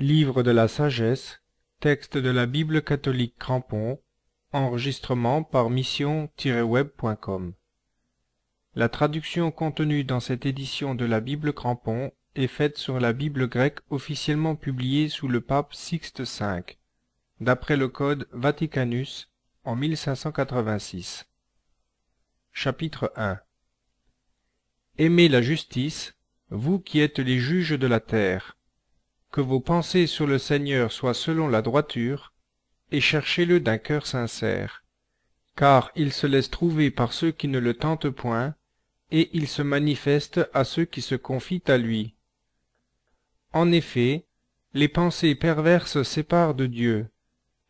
Livre de la sagesse, texte de la Bible catholique Crampon, enregistrement par mission-web.com. La traduction contenue dans cette édition de la Bible Crampon est faite sur la Bible grecque officiellement publiée sous le pape Sixte V, d'après le code Vaticanus en 1586. Chapitre 1 Aimez la justice, vous qui êtes les juges de la terre. Que vos pensées sur le Seigneur soient selon la droiture, et cherchez-le d'un cœur sincère. Car il se laisse trouver par ceux qui ne le tentent point, et il se manifeste à ceux qui se confient à lui. En effet, les pensées perverses séparent de Dieu,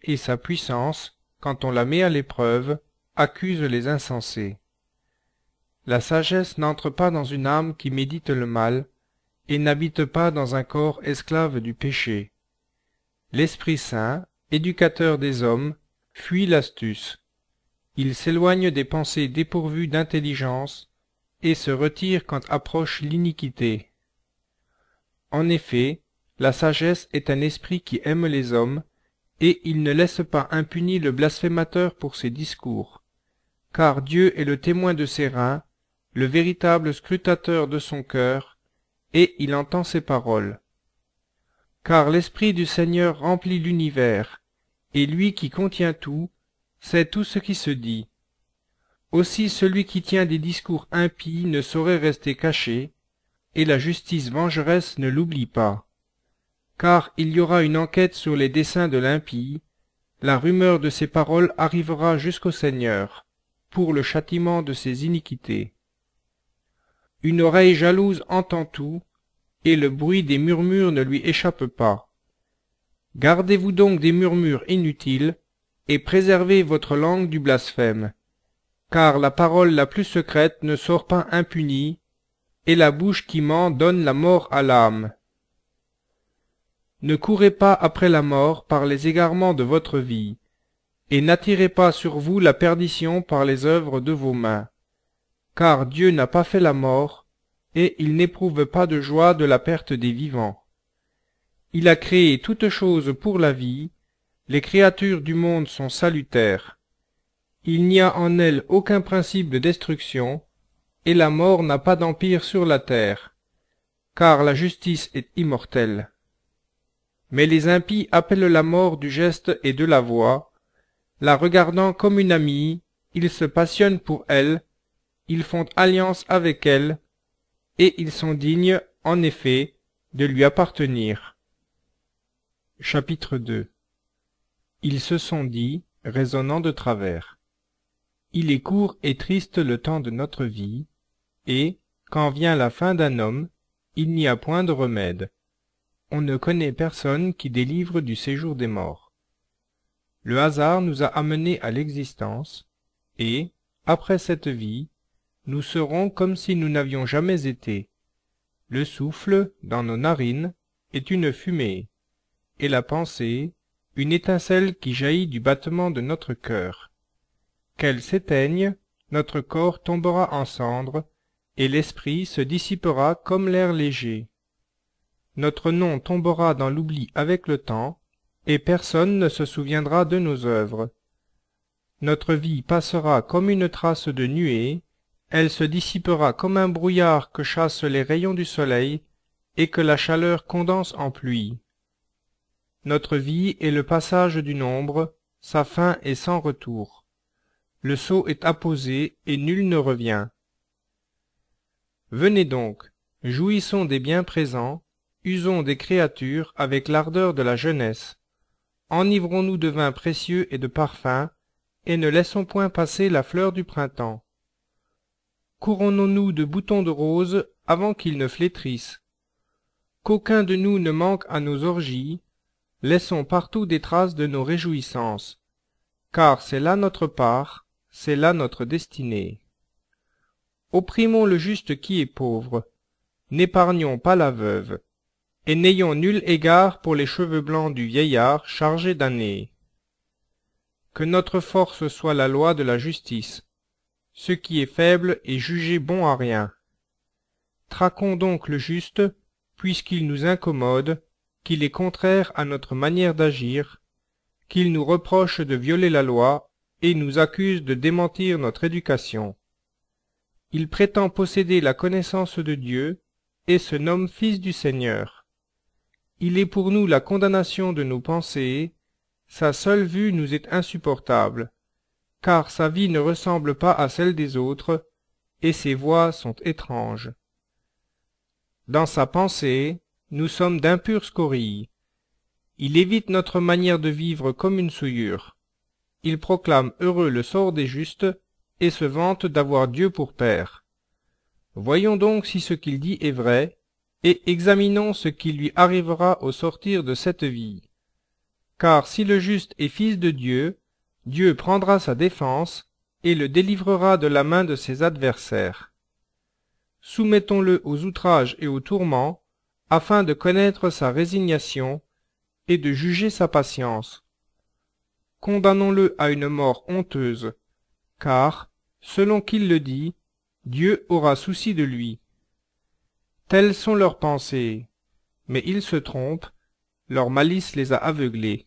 et sa puissance, quand on la met à l'épreuve, accuse les insensés. La sagesse n'entre pas dans une âme qui médite le mal, et n'habite pas dans un corps esclave du péché. L'Esprit Saint, éducateur des hommes, fuit l'astuce. Il s'éloigne des pensées dépourvues d'intelligence, et se retire quand approche l'iniquité. En effet, la sagesse est un esprit qui aime les hommes, et il ne laisse pas impuni le blasphémateur pour ses discours. Car Dieu est le témoin de ses reins, le véritable scrutateur de son cœur, et il entend ses paroles. Car l'Esprit du Seigneur remplit l'univers, et lui qui contient tout, sait tout ce qui se dit. Aussi celui qui tient des discours impies ne saurait rester caché, et la justice vengeresse ne l'oublie pas. Car il y aura une enquête sur les desseins de l'impie, la rumeur de ses paroles arrivera jusqu'au Seigneur, pour le châtiment de ses iniquités. Une oreille jalouse entend tout, et le bruit des murmures ne lui échappe pas. Gardez-vous donc des murmures inutiles, et préservez votre langue du blasphème, car la parole la plus secrète ne sort pas impunie, et la bouche qui ment donne la mort à l'âme. Ne courez pas après la mort par les égarements de votre vie, et n'attirez pas sur vous la perdition par les œuvres de vos mains car Dieu n'a pas fait la mort, et il n'éprouve pas de joie de la perte des vivants. Il a créé toutes choses pour la vie, les créatures du monde sont salutaires. Il n'y a en elles aucun principe de destruction, et la mort n'a pas d'empire sur la terre, car la justice est immortelle. Mais les impies appellent la mort du geste et de la voix, la regardant comme une amie, ils se passionnent pour elle, ils font alliance avec elle, et ils sont dignes, en effet, de lui appartenir. Chapitre 2 Ils se sont dit, raisonnant de travers. Il est court et triste le temps de notre vie, et, quand vient la fin d'un homme, il n'y a point de remède. On ne connaît personne qui délivre du séjour des morts. Le hasard nous a amenés à l'existence, et, après cette vie, nous serons comme si nous n'avions jamais été. Le souffle, dans nos narines, est une fumée, et la pensée, une étincelle qui jaillit du battement de notre cœur. Qu'elle s'éteigne, notre corps tombera en cendres, et l'esprit se dissipera comme l'air léger. Notre nom tombera dans l'oubli avec le temps, et personne ne se souviendra de nos œuvres. Notre vie passera comme une trace de nuée, elle se dissipera comme un brouillard que chassent les rayons du soleil et que la chaleur condense en pluie. Notre vie est le passage d'une ombre, sa fin est sans retour. Le sceau est apposé et nul ne revient. Venez donc, jouissons des biens présents, usons des créatures avec l'ardeur de la jeunesse. Enivrons-nous de vins précieux et de parfums, et ne laissons point passer la fleur du printemps couronnons-nous de boutons de rose avant qu'ils ne flétrissent. Qu'aucun de nous ne manque à nos orgies, laissons partout des traces de nos réjouissances, car c'est là notre part, c'est là notre destinée. Opprimons le juste qui est pauvre, n'épargnons pas la veuve, et n'ayons nul égard pour les cheveux blancs du vieillard chargé d'années. Que notre force soit la loi de la justice, ce qui est faible est jugé bon à rien. Traquons donc le juste, puisqu'il nous incommode, qu'il est contraire à notre manière d'agir, qu'il nous reproche de violer la loi et nous accuse de démentir notre éducation. Il prétend posséder la connaissance de Dieu et se nomme fils du Seigneur. Il est pour nous la condamnation de nos pensées, sa seule vue nous est insupportable, car sa vie ne ressemble pas à celle des autres, et ses voies sont étranges. Dans sa pensée, nous sommes d'impures scorilles. Il évite notre manière de vivre comme une souillure. Il proclame heureux le sort des justes, et se vante d'avoir Dieu pour Père. Voyons donc si ce qu'il dit est vrai, et examinons ce qui lui arrivera au sortir de cette vie. Car si le juste est fils de Dieu, Dieu prendra sa défense et le délivrera de la main de ses adversaires. Soumettons-le aux outrages et aux tourments, afin de connaître sa résignation et de juger sa patience. Condamnons-le à une mort honteuse, car, selon qu'il le dit, Dieu aura souci de lui. Telles sont leurs pensées, mais ils se trompent, leur malice les a aveuglés.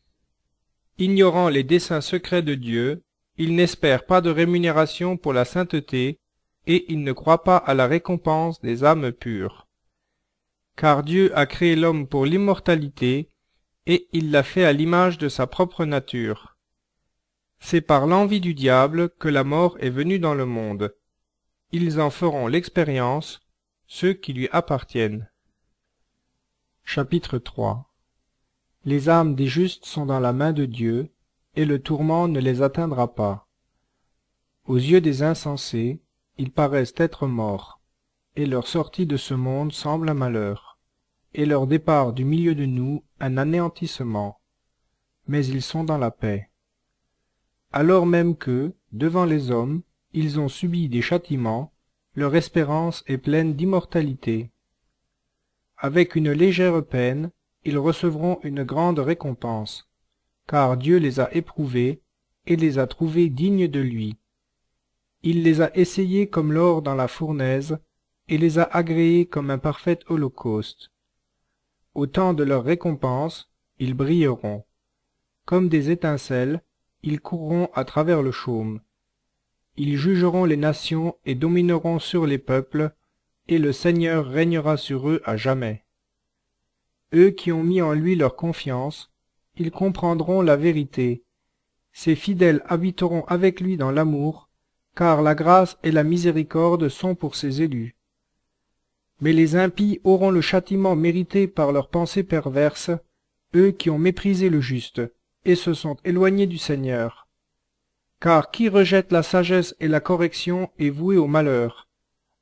Ignorant les desseins secrets de Dieu, ils n'espèrent pas de rémunération pour la sainteté, et ils ne croient pas à la récompense des âmes pures. Car Dieu a créé l'homme pour l'immortalité, et il l'a fait à l'image de sa propre nature. C'est par l'envie du diable que la mort est venue dans le monde. Ils en feront l'expérience, ceux qui lui appartiennent. Chapitre 3 les âmes des justes sont dans la main de Dieu, et le tourment ne les atteindra pas. Aux yeux des insensés, ils paraissent être morts, et leur sortie de ce monde semble un malheur, et leur départ du milieu de nous un anéantissement. Mais ils sont dans la paix. Alors même que, devant les hommes, ils ont subi des châtiments, leur espérance est pleine d'immortalité. Avec une légère peine, ils recevront une grande récompense, car Dieu les a éprouvés et les a trouvés dignes de lui. Il les a essayés comme l'or dans la fournaise, et les a agréés comme un parfait holocauste. Au temps de leur récompense, ils brilleront. Comme des étincelles, ils courront à travers le chaume. Ils jugeront les nations et domineront sur les peuples, et le Seigneur régnera sur eux à jamais eux qui ont mis en lui leur confiance, ils comprendront la vérité. Ses fidèles habiteront avec lui dans l'amour, car la grâce et la miséricorde sont pour ses élus. Mais les impies auront le châtiment mérité par leurs pensées perverses, eux qui ont méprisé le juste, et se sont éloignés du Seigneur. Car qui rejette la sagesse et la correction est voué au malheur.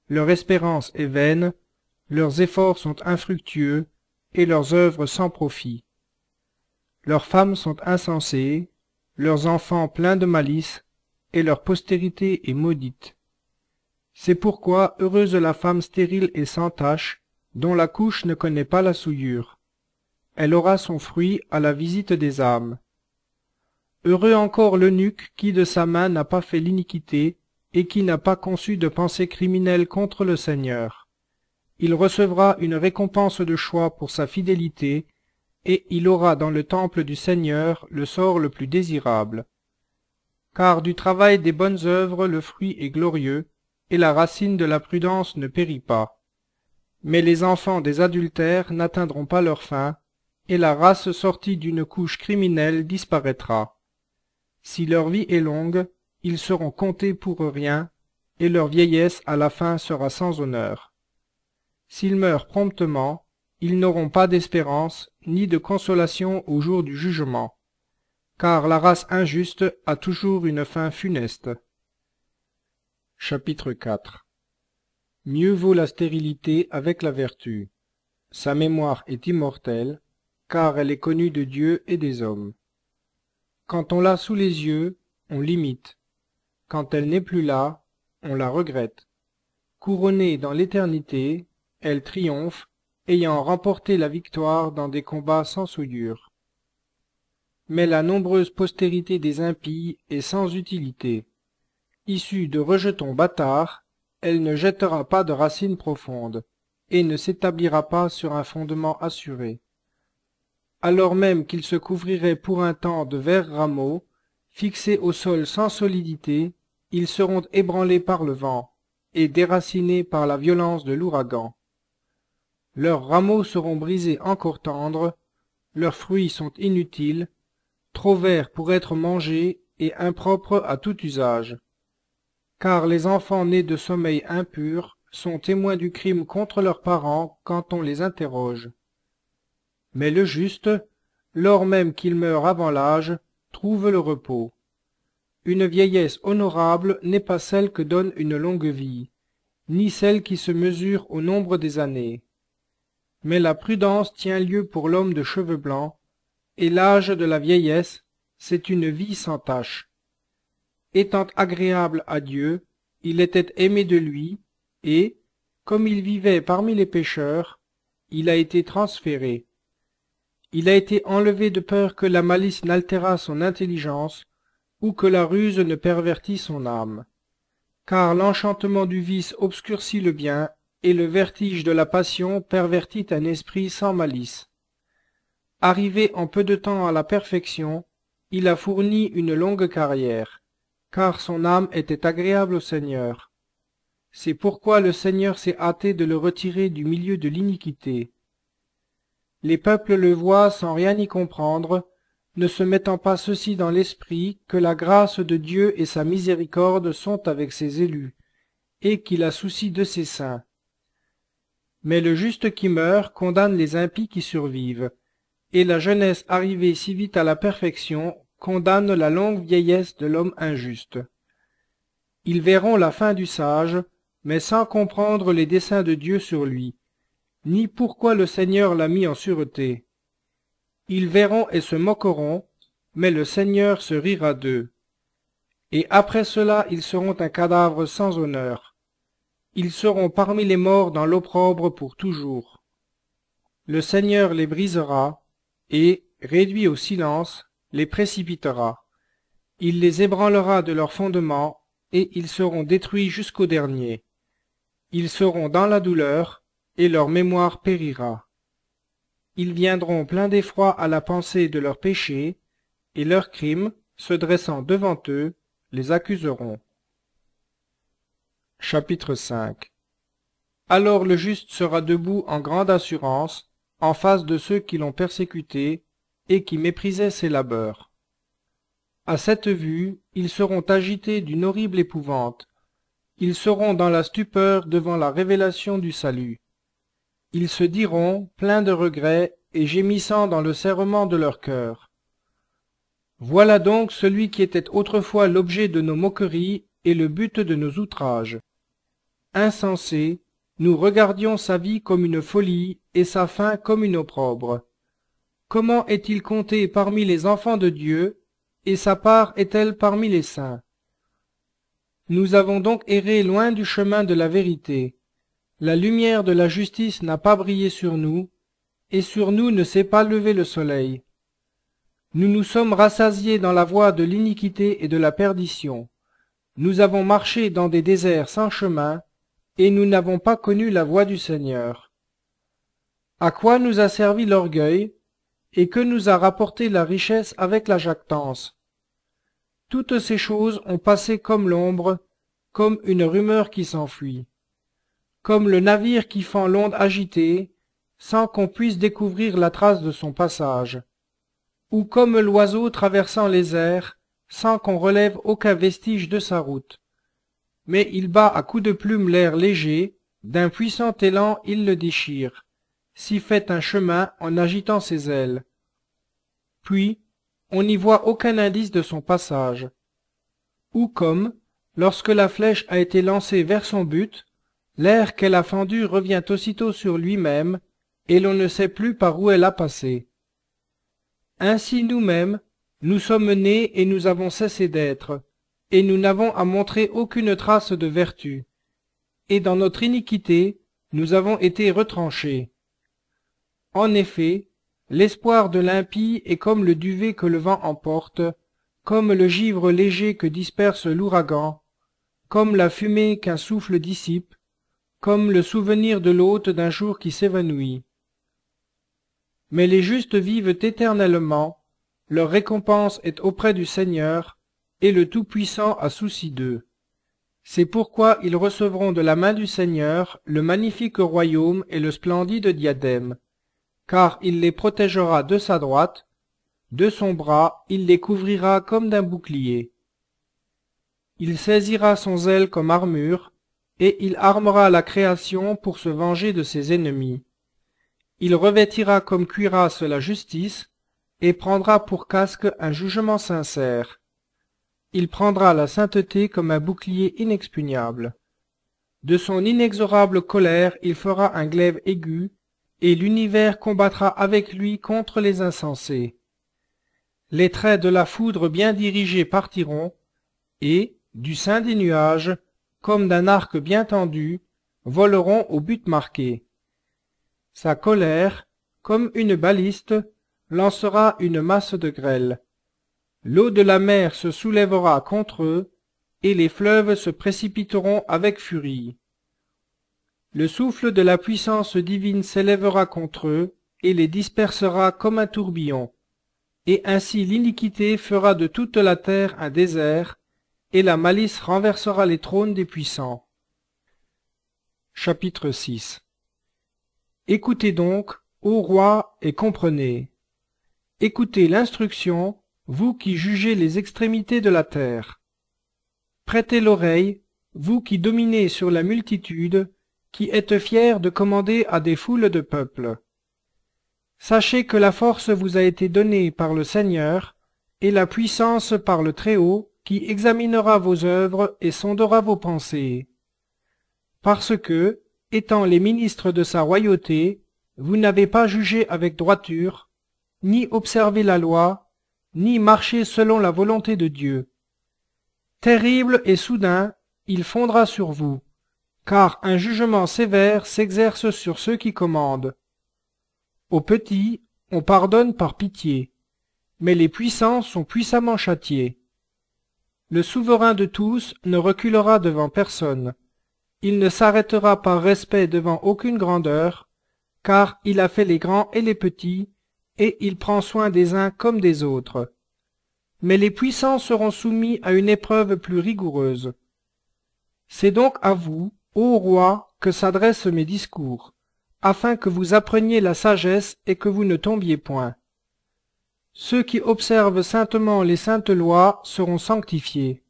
Leur espérance est vaine, leurs efforts sont infructueux, et leurs œuvres sans profit. Leurs femmes sont insensées, leurs enfants pleins de malice, et leur postérité est maudite. C'est pourquoi heureuse la femme stérile et sans tache, dont la couche ne connaît pas la souillure. Elle aura son fruit à la visite des âmes. Heureux encore l'eunuque qui de sa main n'a pas fait l'iniquité, et qui n'a pas conçu de pensée criminelle contre le Seigneur il recevra une récompense de choix pour sa fidélité, et il aura dans le temple du Seigneur le sort le plus désirable. Car du travail des bonnes œuvres le fruit est glorieux, et la racine de la prudence ne périt pas. Mais les enfants des adultères n'atteindront pas leur fin, et la race sortie d'une couche criminelle disparaîtra. Si leur vie est longue, ils seront comptés pour rien, et leur vieillesse à la fin sera sans honneur. S'ils meurent promptement, ils n'auront pas d'espérance ni de consolation au jour du jugement, car la race injuste a toujours une fin funeste. Chapitre 4 Mieux vaut la stérilité avec la vertu. Sa mémoire est immortelle, car elle est connue de Dieu et des hommes. Quand on l'a sous les yeux, on l'imite. Quand elle n'est plus là, on la regrette. Couronnée dans l'éternité, elle triomphe, ayant remporté la victoire dans des combats sans souillure. Mais la nombreuse postérité des impies est sans utilité. Issue de rejetons bâtards, elle ne jettera pas de racines profondes, et ne s'établira pas sur un fondement assuré. alors même qu'ils se couvriraient pour un temps de verts rameaux, fixés au sol sans solidité, ils seront ébranlés par le vent, et déracinés par la violence de l'ouragan. Leurs rameaux seront brisés encore tendres, leurs fruits sont inutiles, trop verts pour être mangés et impropres à tout usage. Car les enfants nés de sommeil impur sont témoins du crime contre leurs parents quand on les interroge. Mais le juste, lors même qu'il meurt avant l'âge, trouve le repos. Une vieillesse honorable n'est pas celle que donne une longue vie, ni celle qui se mesure au nombre des années. Mais la prudence tient lieu pour l'homme de cheveux blancs, et l'âge de la vieillesse, c'est une vie sans tache. Étant agréable à Dieu, il était aimé de lui, et, comme il vivait parmi les pécheurs, il a été transféré. Il a été enlevé de peur que la malice n'altérât son intelligence, ou que la ruse ne pervertît son âme. Car l'enchantement du vice obscurcit le bien, et le vertige de la passion pervertit un esprit sans malice. Arrivé en peu de temps à la perfection, il a fourni une longue carrière, car son âme était agréable au Seigneur. C'est pourquoi le Seigneur s'est hâté de le retirer du milieu de l'iniquité. Les peuples le voient sans rien y comprendre, ne se mettant pas ceci dans l'esprit que la grâce de Dieu et sa miséricorde sont avec ses élus, et qu'il a souci de ses saints. Mais le juste qui meurt condamne les impies qui survivent, et la jeunesse arrivée si vite à la perfection condamne la longue vieillesse de l'homme injuste. Ils verront la fin du sage, mais sans comprendre les desseins de Dieu sur lui, ni pourquoi le Seigneur l'a mis en sûreté. Ils verront et se moqueront, mais le Seigneur se rira d'eux. Et après cela ils seront un cadavre sans honneur. Ils seront parmi les morts dans l'opprobre pour toujours. Le Seigneur les brisera, et, réduits au silence, les précipitera. Il les ébranlera de leurs fondements, et ils seront détruits jusqu'au dernier. Ils seront dans la douleur, et leur mémoire périra ils viendront pleins d'effroi à la pensée de leurs péchés, et leurs crimes, se dressant devant eux, les accuseront. Chapitre 5 Alors le juste sera debout en grande assurance, en face de ceux qui l'ont persécuté, et qui méprisaient ses labeurs. À cette vue, ils seront agités d'une horrible épouvante, ils seront dans la stupeur devant la révélation du salut ils se diront, pleins de regrets et gémissant dans le serrement de leur cœur. Voilà donc celui qui était autrefois l'objet de nos moqueries et le but de nos outrages. Insensé, nous regardions sa vie comme une folie et sa fin comme une opprobre. Comment est-il compté parmi les enfants de Dieu, et sa part est-elle parmi les saints? Nous avons donc erré loin du chemin de la vérité, la lumière de la justice n'a pas brillé sur nous, et sur nous ne s'est pas levé le soleil. Nous nous sommes rassasiés dans la voie de l'iniquité et de la perdition. Nous avons marché dans des déserts sans chemin, et nous n'avons pas connu la voie du Seigneur. À quoi nous a servi l'orgueil, et que nous a rapporté la richesse avec la jactance? Toutes ces choses ont passé comme l'ombre, comme une rumeur qui s'enfuit comme le navire qui fend l'onde agitée, sans qu'on puisse découvrir la trace de son passage, ou comme l'oiseau traversant les airs, sans qu'on relève aucun vestige de sa route. Mais il bat à coups de plume l'air léger, d'un puissant élan il le déchire, s'y fait un chemin en agitant ses ailes. Puis, on n'y voit aucun indice de son passage. Ou comme, lorsque la flèche a été lancée vers son but, L'air qu'elle a fendu revient aussitôt sur lui-même, et l'on ne sait plus par où elle a passé. Ainsi nous-mêmes, nous sommes nés et nous avons cessé d'être, et nous n'avons à montrer aucune trace de vertu. Et dans notre iniquité, nous avons été retranchés. En effet, l'espoir de l'impie est comme le duvet que le vent emporte, comme le givre léger que disperse l'ouragan, comme la fumée qu'un souffle dissipe, comme le souvenir de l'hôte d'un jour qui s'évanouit. Mais les justes vivent éternellement, leur récompense est auprès du Seigneur, et le Tout-Puissant a souci d'eux. C'est pourquoi ils recevront de la main du Seigneur le magnifique royaume et le splendide diadème, car il les protégera de sa droite, de son bras il les couvrira comme d'un bouclier. Il saisira son zèle comme armure, et il armera la création pour se venger de ses ennemis. Il revêtira comme cuirasse la justice, et prendra pour casque un jugement sincère. Il prendra la sainteté comme un bouclier inexpugnable. De son inexorable colère il fera un glaive aigu, et l'univers combattra avec lui contre les insensés. Les traits de la foudre bien dirigés partiront, et, du sein des nuages, comme d'un arc bien tendu, voleront au but marqué. Sa colère, comme une baliste, lancera une masse de grêle. L'eau de la mer se soulèvera contre eux, et les fleuves se précipiteront avec furie. Le souffle de la puissance divine s'élèvera contre eux, et les dispersera comme un tourbillon. Et ainsi l'iniquité fera de toute la terre un désert, et la malice renversera les trônes des puissants. Chapitre 6 Écoutez donc, ô roi, et comprenez. Écoutez l'instruction, vous qui jugez les extrémités de la terre. Prêtez l'oreille, vous qui dominez sur la multitude, qui êtes fiers de commander à des foules de peuples. Sachez que la force vous a été donnée par le Seigneur, et la puissance par le Très-Haut, qui examinera vos œuvres et sondera vos pensées. Parce que, étant les ministres de sa royauté, vous n'avez pas jugé avec droiture, ni observé la loi, ni marcher selon la volonté de Dieu. Terrible et soudain, il fondra sur vous, car un jugement sévère s'exerce sur ceux qui commandent. Aux petits, on pardonne par pitié, mais les puissants sont puissamment châtiés. Le souverain de tous ne reculera devant personne. Il ne s'arrêtera par respect devant aucune grandeur, car il a fait les grands et les petits, et il prend soin des uns comme des autres. Mais les puissants seront soumis à une épreuve plus rigoureuse. C'est donc à vous, ô roi, que s'adressent mes discours, afin que vous appreniez la sagesse et que vous ne tombiez point. Ceux qui observent saintement les saintes lois seront sanctifiés,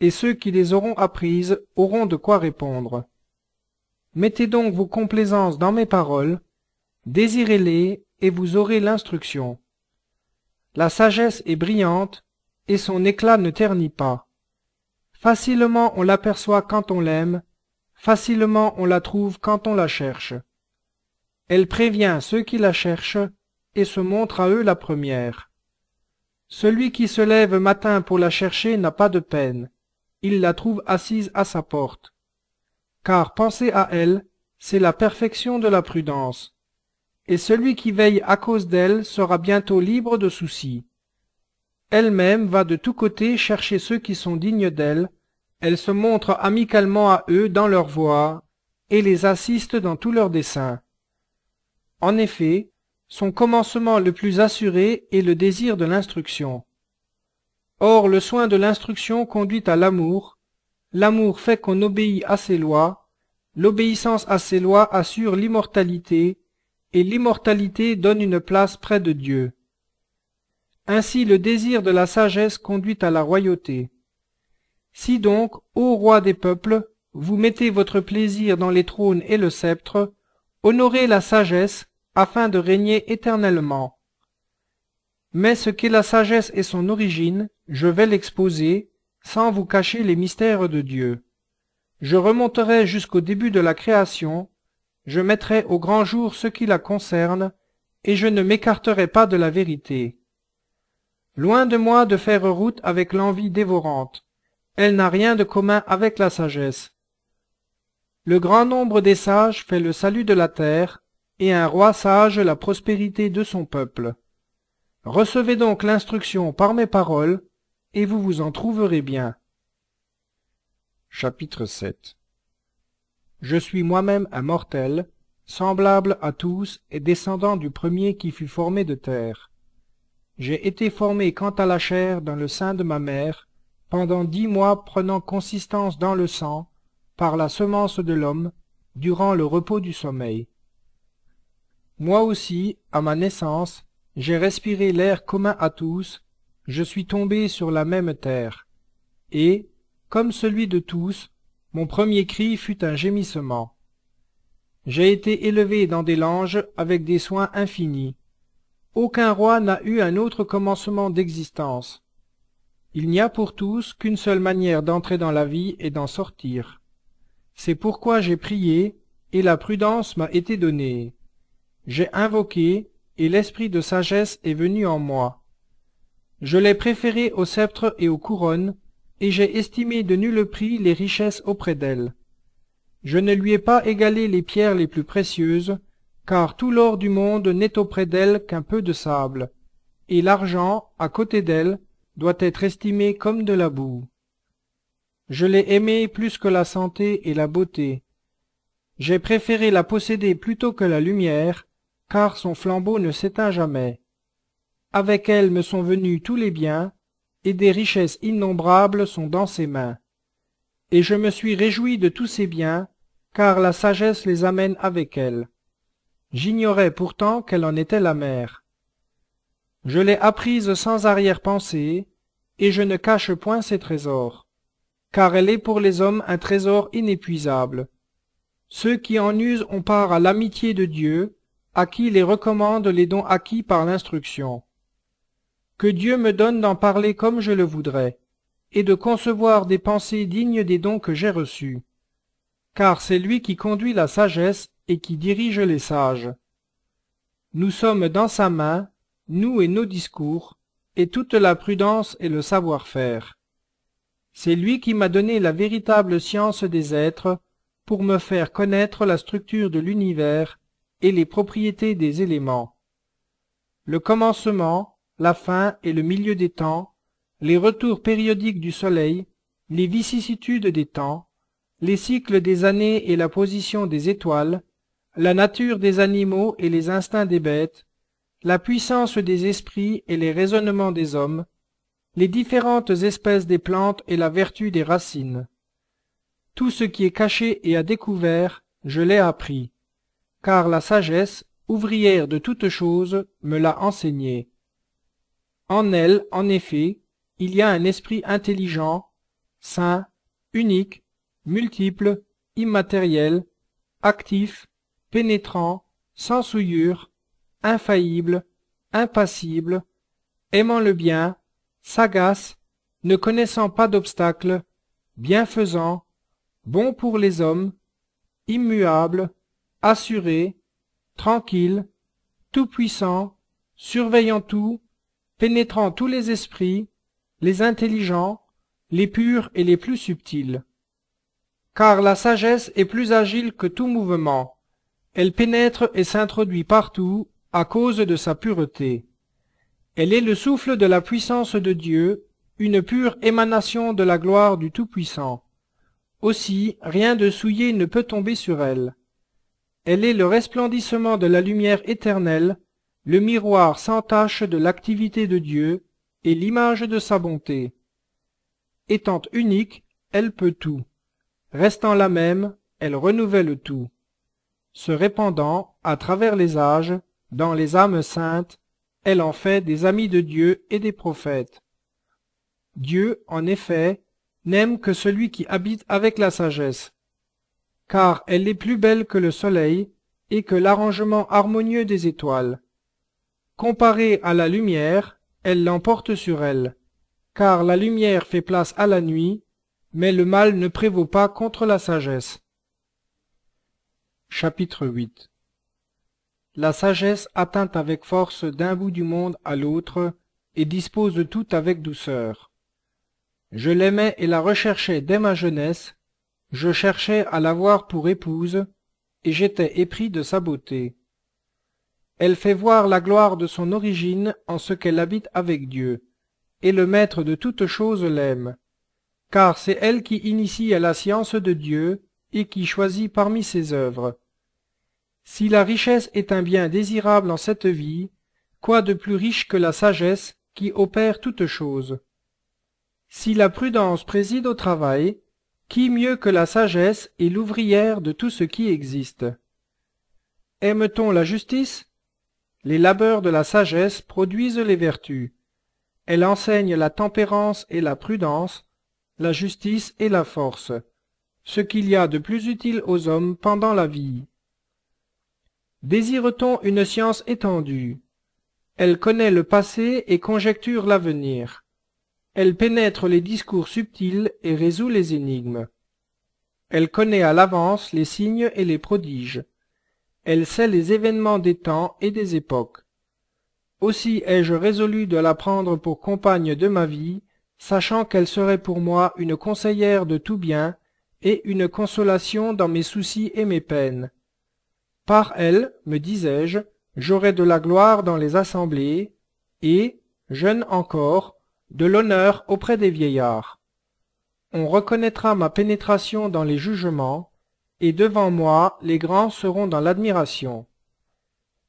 et ceux qui les auront apprises auront de quoi répondre. Mettez donc vos complaisances dans mes paroles, désirez-les et vous aurez l'instruction. La sagesse est brillante, et son éclat ne ternit pas. Facilement on l'aperçoit quand on l'aime, facilement on la trouve quand on la cherche. Elle prévient ceux qui la cherchent, et se montre à eux la première. Celui qui se lève matin pour la chercher n'a pas de peine, il la trouve assise à sa porte. Car penser à elle, c'est la perfection de la prudence et celui qui veille à cause d'elle sera bientôt libre de soucis. Elle-même va de tous côtés chercher ceux qui sont dignes d'elle, elle se montre amicalement à eux dans leurs voies, et les assiste dans tous leurs desseins. En effet, son commencement le plus assuré est le désir de l'instruction. Or le soin de l'instruction conduit à l'amour, l'amour fait qu'on obéit à ses lois, l'obéissance à ses lois assure l'immortalité, et l'immortalité donne une place près de Dieu. Ainsi le désir de la sagesse conduit à la royauté. Si donc, ô roi des peuples, vous mettez votre plaisir dans les trônes et le sceptre, honorez la sagesse, afin de régner éternellement. Mais ce qu'est la sagesse et son origine, je vais l'exposer, sans vous cacher les mystères de Dieu. Je remonterai jusqu'au début de la création, je mettrai au grand jour ce qui la concerne, et je ne m'écarterai pas de la vérité. Loin de moi de faire route avec l'envie dévorante, elle n'a rien de commun avec la sagesse. Le grand nombre des sages fait le salut de la terre, et un roi sage la prospérité de son peuple. Recevez donc l'instruction par mes paroles, et vous vous en trouverez bien. Chapitre 7 je suis moi-même un mortel, semblable à tous et descendant du premier qui fut formé de terre. J'ai été formé quant à la chair dans le sein de ma mère, pendant dix mois prenant consistance dans le sang, par la semence de l'homme, durant le repos du sommeil. Moi aussi, à ma naissance, j'ai respiré l'air commun à tous, je suis tombé sur la même terre. Et, comme celui de tous, mon premier cri fut un gémissement. J'ai été élevé dans des langes avec des soins infinis. Aucun roi n'a eu un autre commencement d'existence. Il n'y a pour tous qu'une seule manière d'entrer dans la vie et d'en sortir. C'est pourquoi j'ai prié, et la prudence m'a été donnée. J'ai invoqué, et l'esprit de sagesse est venu en moi. Je l'ai préféré au sceptre et aux couronnes, et j'ai estimé de nul prix les richesses auprès d'elle. Je ne lui ai pas égalé les pierres les plus précieuses, car tout l'or du monde n'est auprès d'elle qu'un peu de sable, et l'argent, à côté d'elle, doit être estimé comme de la boue. Je l'ai aimée plus que la santé et la beauté. J'ai préféré la posséder plutôt que la lumière, car son flambeau ne s'éteint jamais. Avec elle me sont venus tous les biens, et des richesses innombrables sont dans ses mains. Et je me suis réjoui de tous ces biens, car la sagesse les amène avec elle. J'ignorais pourtant qu'elle en était la mère. Je l'ai apprise sans arrière-pensée, et je ne cache point ses trésors, car elle est pour les hommes un trésor inépuisable. Ceux qui en usent ont part à l'amitié de Dieu, à qui les recommande les dons acquis par l'instruction. Que Dieu me donne d'en parler comme je le voudrais, et de concevoir des pensées dignes des dons que j'ai reçus. Car c'est lui qui conduit la sagesse et qui dirige les sages. Nous sommes dans sa main, nous et nos discours, et toute la prudence et le savoir-faire. C'est lui qui m'a donné la véritable science des êtres, pour me faire connaître la structure de l'univers et les propriétés des éléments. Le commencement, la fin et le milieu des temps, les retours périodiques du soleil, les vicissitudes des temps, les cycles des années et la position des étoiles, la nature des animaux et les instincts des bêtes, la puissance des esprits et les raisonnements des hommes, les différentes espèces des plantes et la vertu des racines. Tout ce qui est caché et à découvert, je l'ai appris car la sagesse, ouvrière de toutes choses, me l'a enseigné. En elle, en effet, il y a un esprit intelligent, saint, unique, multiple, immatériel, actif, pénétrant, sans souillure, infaillible, impassible, aimant le bien, sagace, ne connaissant pas d'obstacles, bienfaisant, bon pour les hommes, immuable, assuré, tranquille, tout-puissant, surveillant tout, pénétrant tous les esprits, les intelligents, les purs et les plus subtils. Car la sagesse est plus agile que tout mouvement, elle pénètre et s'introduit partout à cause de sa pureté. Elle est le souffle de la puissance de Dieu, une pure émanation de la gloire du Tout-Puissant. Aussi rien de souillé ne peut tomber sur elle. Elle est le resplendissement de la lumière éternelle, le miroir sans de l'activité de Dieu et l'image de sa bonté. Étant unique, elle peut tout. Restant la même, elle renouvelle tout. Se répandant, à travers les âges, dans les âmes saintes, elle en fait des amis de Dieu et des prophètes. Dieu, en effet, n'aime que celui qui habite avec la sagesse car elle est plus belle que le soleil et que l'arrangement harmonieux des étoiles. Comparée à la lumière, elle l'emporte sur elle, car la lumière fait place à la nuit, mais le mal ne prévaut pas contre la sagesse. Chapitre 8 La sagesse atteint avec force d'un bout du monde à l'autre et dispose de tout avec douceur. Je l'aimais et la recherchais dès ma jeunesse, je cherchais à l'avoir pour épouse, et j'étais épris de sa beauté. Elle fait voir la gloire de son origine en ce qu'elle habite avec Dieu, et le Maître de toutes choses l'aime, car c'est elle qui initie à la science de Dieu et qui choisit parmi ses œuvres. Si la richesse est un bien désirable en cette vie, quoi de plus riche que la sagesse qui opère toutes choses? Si la prudence préside au travail, qui mieux que la sagesse est l'ouvrière de tout ce qui existe? Aime-t-on la justice? Les labeurs de la sagesse produisent les vertus. Elle enseigne la tempérance et la prudence, la justice et la force, ce qu'il y a de plus utile aux hommes pendant la vie. Désire-t-on une science étendue? Elle connaît le passé et conjecture l'avenir. Elle pénètre les discours subtils et résout les énigmes. Elle connaît à l'avance les signes et les prodiges. Elle sait les événements des temps et des époques. Aussi ai-je résolu de la prendre pour compagne de ma vie, sachant qu'elle serait pour moi une conseillère de tout bien et une consolation dans mes soucis et mes peines. Par elle, me disais-je, j'aurai de la gloire dans les assemblées, et, jeune encore, de l'honneur auprès des vieillards. On reconnaîtra ma pénétration dans les jugements, et devant moi les grands seront dans l'admiration.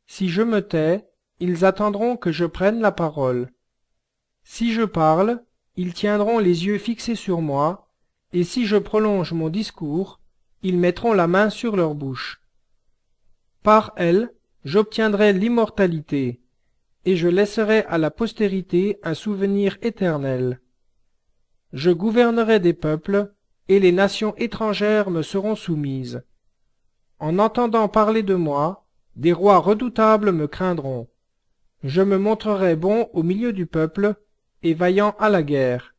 Si je me tais, ils attendront que je prenne la parole. Si je parle, ils tiendront les yeux fixés sur moi, et si je prolonge mon discours, ils mettront la main sur leur bouche. Par elle, j'obtiendrai l'immortalité, et je laisserai à la postérité un souvenir éternel. Je gouvernerai des peuples, et les nations étrangères me seront soumises. En entendant parler de moi, des rois redoutables me craindront. Je me montrerai bon au milieu du peuple, et vaillant à la guerre.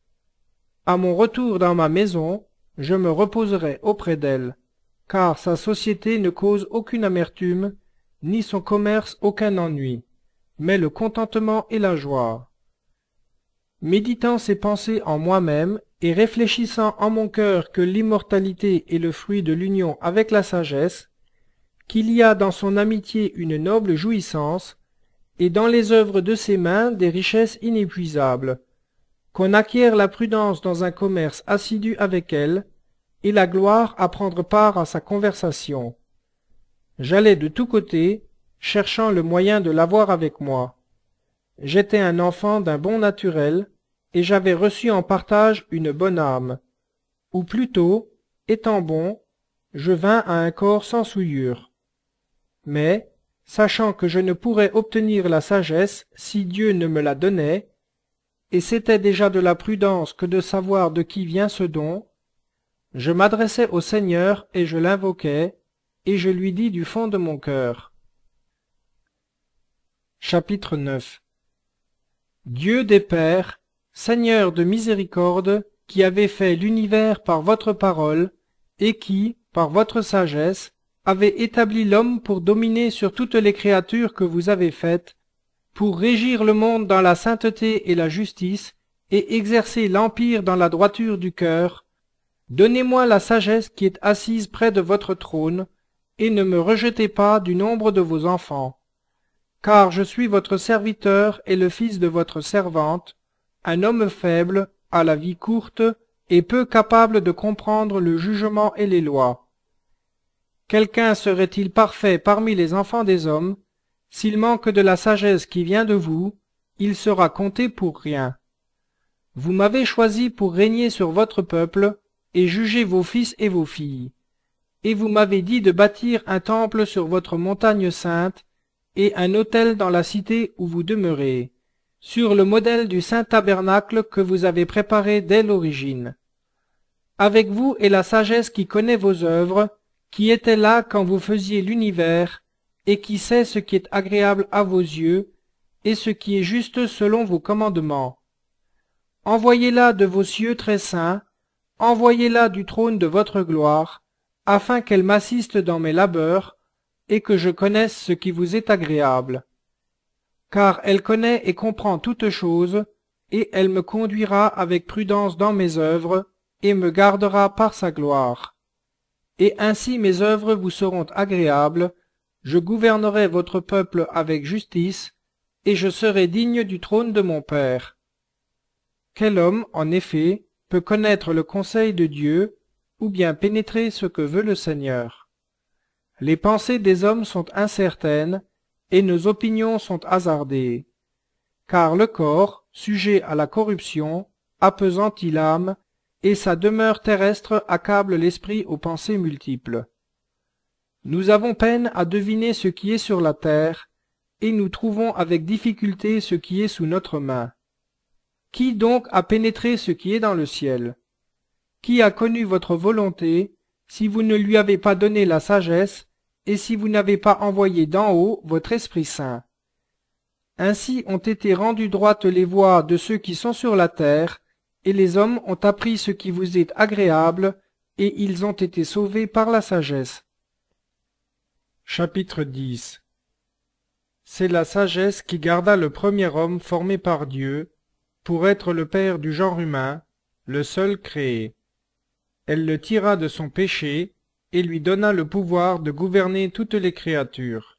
À mon retour dans ma maison, je me reposerai auprès d'elle car sa société ne cause aucune amertume, ni son commerce aucun ennui, mais le contentement et la joie. Méditant ces pensées en moi-même, et réfléchissant en mon cœur que l'immortalité est le fruit de l'union avec la sagesse, qu'il y a dans son amitié une noble jouissance, et dans les œuvres de ses mains des richesses inépuisables, qu'on acquiert la prudence dans un commerce assidu avec elle, et la gloire à prendre part à sa conversation. J'allais de tous côtés, cherchant le moyen de l'avoir avec moi. J'étais un enfant d'un bon naturel, et j'avais reçu en partage une bonne âme. Ou plutôt, étant bon, je vins à un corps sans souillure. Mais, sachant que je ne pourrais obtenir la sagesse si Dieu ne me la donnait, et c'était déjà de la prudence que de savoir de qui vient ce don, je m'adressai au Seigneur et je l'invoquai, et je lui dis du fond de mon cœur. Chapitre 9 Dieu des Pères, Seigneur de miséricorde, qui avez fait l'univers par votre parole, et qui, par votre sagesse, avez établi l'homme pour dominer sur toutes les créatures que vous avez faites, pour régir le monde dans la sainteté et la justice, et exercer l'empire dans la droiture du cœur, Donnez-moi la sagesse qui est assise près de votre trône, et ne me rejetez pas du nombre de vos enfants. Car je suis votre serviteur et le fils de votre servante, un homme faible, à la vie courte, et peu capable de comprendre le jugement et les lois. Quelqu'un serait-il parfait parmi les enfants des hommes? S'il manque de la sagesse qui vient de vous, il sera compté pour rien. Vous m'avez choisi pour régner sur votre peuple, et jugez vos fils et vos filles. Et vous m'avez dit de bâtir un temple sur votre montagne sainte, et un autel dans la cité où vous demeurez, sur le modèle du saint tabernacle que vous avez préparé dès l'origine. Avec vous est la sagesse qui connaît vos œuvres, qui était là quand vous faisiez l'univers, et qui sait ce qui est agréable à vos yeux, et ce qui est juste selon vos commandements. Envoyez-la de vos cieux très saints, envoyez-la du trône de votre gloire, afin qu'elle m'assiste dans mes labeurs, et que je connaisse ce qui vous est agréable. Car elle connaît et comprend toutes choses, et elle me conduira avec prudence dans mes œuvres, et me gardera par sa gloire. Et ainsi mes œuvres vous seront agréables, je gouvernerai votre peuple avec justice, et je serai digne du trône de mon Père. Quel homme, en effet, peut connaître le conseil de Dieu, ou bien pénétrer ce que veut le Seigneur? Les pensées des hommes sont incertaines, et nos opinions sont hasardées. Car le corps, sujet à la corruption, appesantit l'âme, et sa demeure terrestre accable l'esprit aux pensées multiples. Nous avons peine à deviner ce qui est sur la terre, et nous trouvons avec difficulté ce qui est sous notre main. Qui donc a pénétré ce qui est dans le ciel? Qui a connu votre volonté, si vous ne lui avez pas donné la sagesse, et si vous n'avez pas envoyé d'en haut votre Esprit Saint Ainsi ont été rendues droites les voies de ceux qui sont sur la terre, et les hommes ont appris ce qui vous est agréable, et ils ont été sauvés par la sagesse. Chapitre 10 C'est la sagesse qui garda le premier homme formé par Dieu, pour être le père du genre humain, le seul créé. Elle le tira de son péché, et lui donna le pouvoir de gouverner toutes les créatures.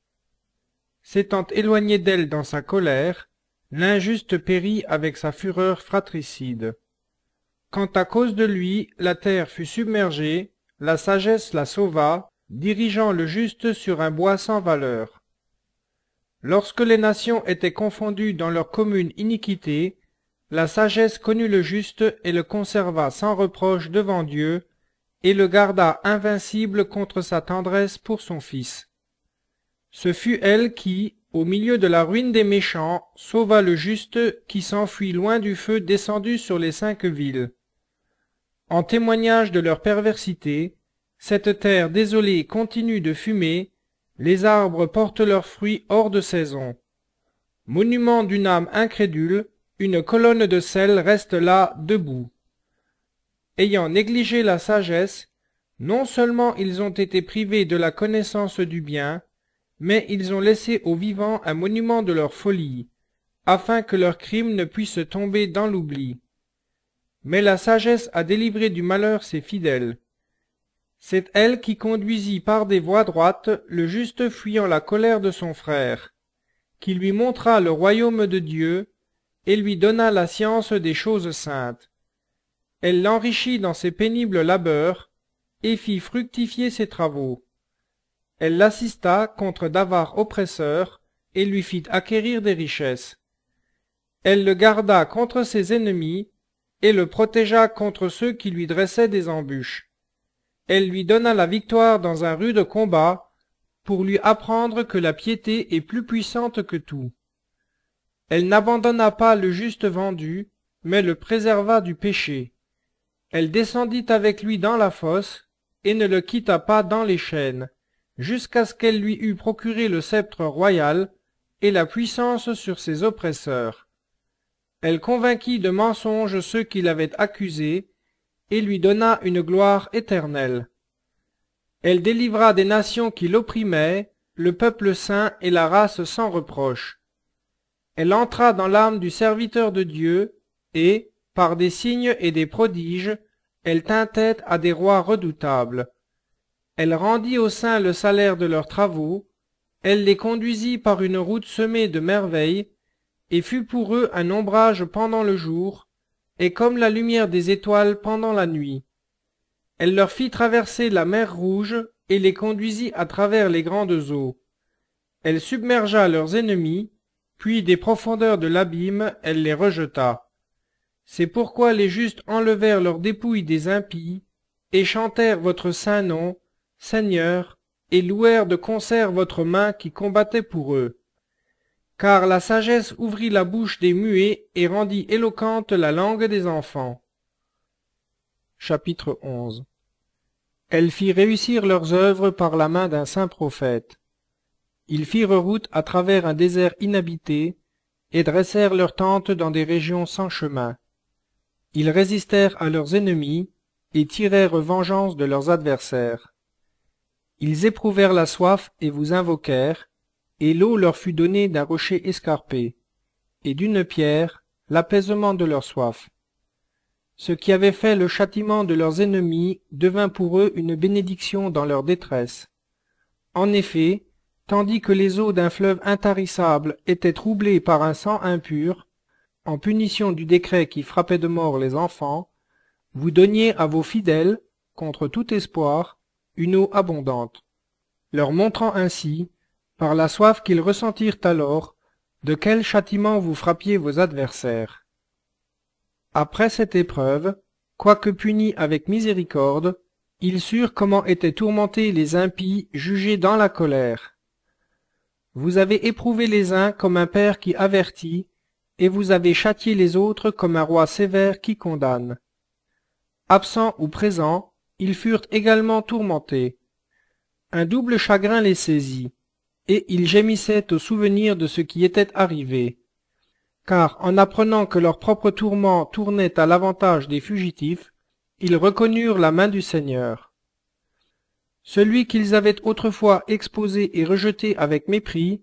S'étant éloigné d'elle dans sa colère, l'injuste périt avec sa fureur fratricide. Quand à cause de lui la terre fut submergée, la sagesse la sauva, dirigeant le juste sur un bois sans valeur. Lorsque les nations étaient confondues dans leur commune iniquité, la sagesse connut le juste et le conserva sans reproche devant Dieu, et le garda invincible contre sa tendresse pour son fils. Ce fut elle qui, au milieu de la ruine des méchants, sauva le juste qui s'enfuit loin du feu descendu sur les cinq villes. En témoignage de leur perversité, cette terre désolée continue de fumer, les arbres portent leurs fruits hors de saison. Monument d'une âme incrédule, une colonne de sel reste là debout. Ayant négligé la sagesse, non seulement ils ont été privés de la connaissance du bien, mais ils ont laissé aux vivants un monument de leur folie, afin que leurs crimes ne puissent tomber dans l'oubli. Mais la sagesse a délivré du malheur ses fidèles. C'est elle qui conduisit par des voies droites le juste fuyant la colère de son frère, qui lui montra le royaume de Dieu, et lui donna la science des choses saintes. Elle l'enrichit dans ses pénibles labeurs, et fit fructifier ses travaux. Elle l'assista contre d'avares oppresseurs, et lui fit acquérir des richesses. Elle le garda contre ses ennemis, et le protégea contre ceux qui lui dressaient des embûches. Elle lui donna la victoire dans un rude combat, pour lui apprendre que la piété est plus puissante que tout. Elle n'abandonna pas le juste vendu, mais le préserva du péché. Elle descendit avec lui dans la fosse, et ne le quitta pas dans les chaînes, jusqu'à ce qu'elle lui eût procuré le sceptre royal et la puissance sur ses oppresseurs. Elle convainquit de mensonges ceux qui l'avaient accusé, et lui donna une gloire éternelle. Elle délivra des nations qui l'opprimaient, le peuple saint et la race sans reproche. Elle entra dans l'âme du serviteur de Dieu, et, par des signes et des prodiges, elle tint tête à des rois redoutables. Elle rendit aux saints le salaire de leurs travaux, elle les conduisit par une route semée de merveilles, et fut pour eux un ombrage pendant le jour, et comme la lumière des étoiles pendant la nuit. Elle leur fit traverser la mer Rouge et les conduisit à travers les grandes eaux. Elle submergea leurs ennemis, puis des profondeurs de l'abîme elle les rejeta. C'est pourquoi les justes enlevèrent leurs dépouilles des impies, et chantèrent votre saint nom, Seigneur, et louèrent de concert votre main qui combattait pour eux car la sagesse ouvrit la bouche des muets et rendit éloquente la langue des enfants. Chapitre 11 Elle fit réussir leurs œuvres par la main d'un saint prophète. Ils firent route à travers un désert inhabité, et dressèrent leurs tentes dans des régions sans chemin. Ils résistèrent à leurs ennemis, et tirèrent vengeance de leurs adversaires. Ils éprouvèrent la soif et vous invoquèrent, et l'eau leur fut donnée d'un rocher escarpé, et d'une pierre l'apaisement de leur soif. Ce qui avait fait le châtiment de leurs ennemis devint pour eux une bénédiction dans leur détresse. En effet, tandis que les eaux d'un fleuve intarissable étaient troublées par un sang impur, en punition du décret qui frappait de mort les enfants, vous donniez à vos fidèles, contre tout espoir, une eau abondante. leur montrant ainsi, par la soif qu'ils ressentirent alors, de quel châtiment vous frappiez vos adversaires. Après cette épreuve, quoique punis avec miséricorde, ils surent comment étaient tourmentés les impies jugés dans la colère. Vous avez éprouvé les uns comme un père qui avertit, et vous avez châtié les autres comme un roi sévère qui condamne. Absents ou présents, ils furent également tourmentés. Un double chagrin les saisit, et ils gémissaient au souvenir de ce qui était arrivé. Car en apprenant que leur propre tourment tournait à l'avantage des fugitifs, ils reconnurent la main du Seigneur. Celui qu'ils avaient autrefois exposé et rejeté avec mépris,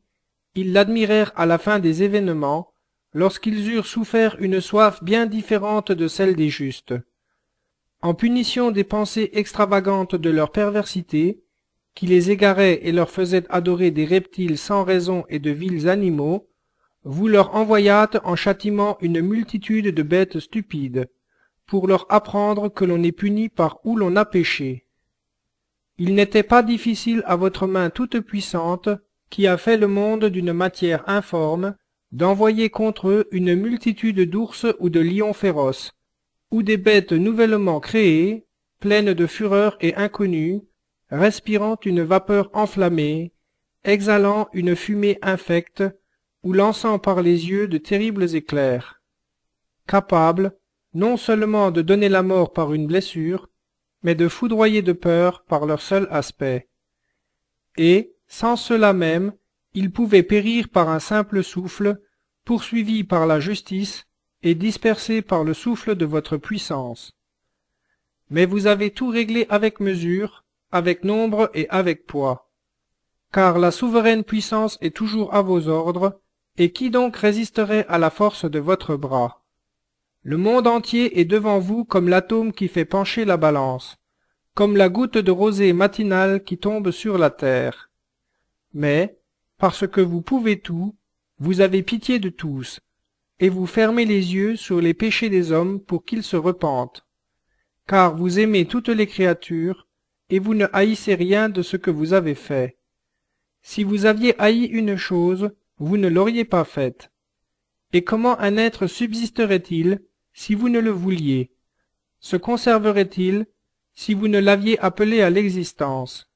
ils l'admirèrent à la fin des événements, lorsqu'ils eurent souffert une soif bien différente de celle des justes. En punition des pensées extravagantes de leur perversité, qui les égaraient et leur faisaient adorer des reptiles sans raison et de vils animaux, vous leur envoyâtes en châtiment une multitude de bêtes stupides, pour leur apprendre que l'on est puni par où l'on a péché. Il n'était pas difficile à votre main toute puissante, qui a fait le monde d'une matière informe, d'envoyer contre eux une multitude d'ours ou de lions féroces, ou des bêtes nouvellement créées, pleines de fureur et inconnues, respirant une vapeur enflammée, exhalant une fumée infecte, ou lançant par les yeux de terribles éclairs. Capables, non seulement de donner la mort par une blessure, mais de foudroyer de peur par leur seul aspect. Et, sans cela même, ils pouvaient périr par un simple souffle, poursuivis par la justice, et dispersés par le souffle de votre puissance. Mais vous avez tout réglé avec mesure, avec nombre et avec poids. Car la souveraine puissance est toujours à vos ordres, et qui donc résisterait à la force de votre bras? Le monde entier est devant vous comme l'atome qui fait pencher la balance, comme la goutte de rosée matinale qui tombe sur la terre. Mais, parce que vous pouvez tout, vous avez pitié de tous, et vous fermez les yeux sur les péchés des hommes pour qu'ils se repentent. Car vous aimez toutes les créatures, et vous ne haïssez rien de ce que vous avez fait. Si vous aviez haï une chose, vous ne l'auriez pas faite. Et comment un être subsisterait-il si vous ne le vouliez? Se conserverait-il si vous ne l'aviez appelé à l'existence?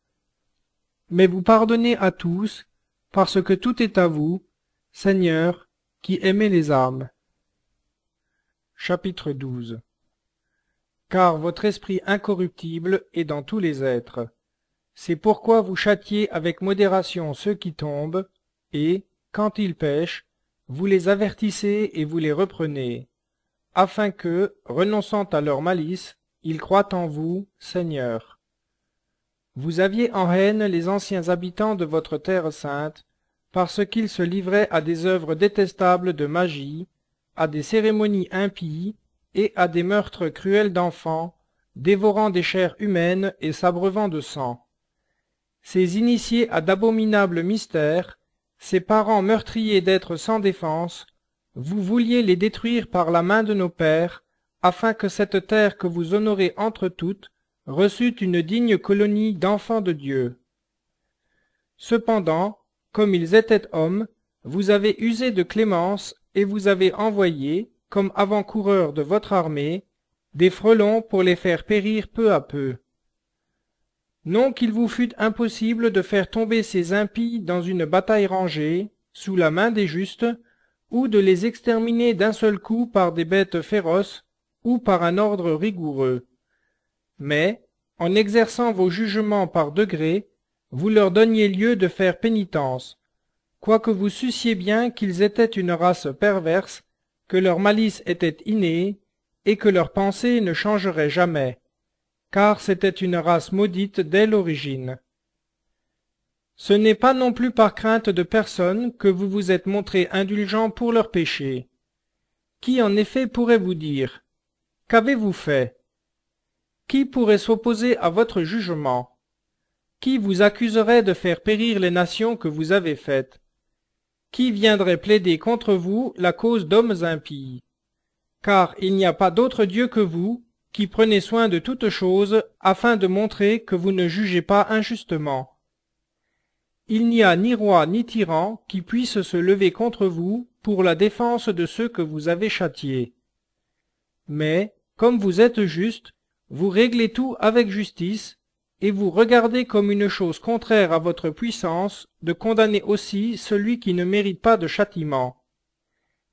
Mais vous pardonnez à tous, parce que tout est à vous, Seigneur, qui aimez les âmes. Chapitre 12 Car votre esprit incorruptible est dans tous les êtres. C'est pourquoi vous châtiez avec modération ceux qui tombent, et, quand ils pêchent, vous les avertissez et vous les reprenez afin que, renonçant à leur malice, ils croient en vous, Seigneur. Vous aviez en haine les anciens habitants de votre terre sainte, parce qu'ils se livraient à des œuvres détestables de magie, à des cérémonies impies et à des meurtres cruels d'enfants, dévorant des chairs humaines et s'abreuvant de sang. Ces initiés à d'abominables mystères, ces parents meurtriers d'êtres sans défense, vous vouliez les détruire par la main de nos pères, afin que cette terre que vous honorez entre toutes reçût une digne colonie d'enfants de Dieu. Cependant, comme ils étaient hommes, vous avez usé de clémence et vous avez envoyé, comme avant-coureurs de votre armée, des frelons pour les faire périr peu à peu. Non qu'il vous fût impossible de faire tomber ces impies dans une bataille rangée, sous la main des justes, ou de les exterminer d'un seul coup par des bêtes féroces, ou par un ordre rigoureux. Mais, en exerçant vos jugements par degrés, vous leur donniez lieu de faire pénitence, quoique vous sussiez bien qu'ils étaient une race perverse, que leur malice était innée, et que leur pensée ne changerait jamais, car c'était une race maudite dès l'origine. Ce n'est pas non plus par crainte de personne que vous vous êtes montré indulgent pour leurs péchés. Qui en effet pourrait vous dire Qu'avez-vous fait? Qui pourrait s'opposer à votre jugement? Qui vous accuserait de faire périr les nations que vous avez faites? Qui viendrait plaider contre vous la cause d'hommes impies? Car il n'y a pas d'autre Dieu que vous, qui prenez soin de toutes choses, afin de montrer que vous ne jugez pas injustement. il n'y a ni roi ni tyran qui puisse se lever contre vous pour la défense de ceux que vous avez châtiés. Mais, comme vous êtes juste, vous réglez tout avec justice, et vous regardez comme une chose contraire à votre puissance de condamner aussi celui qui ne mérite pas de châtiment.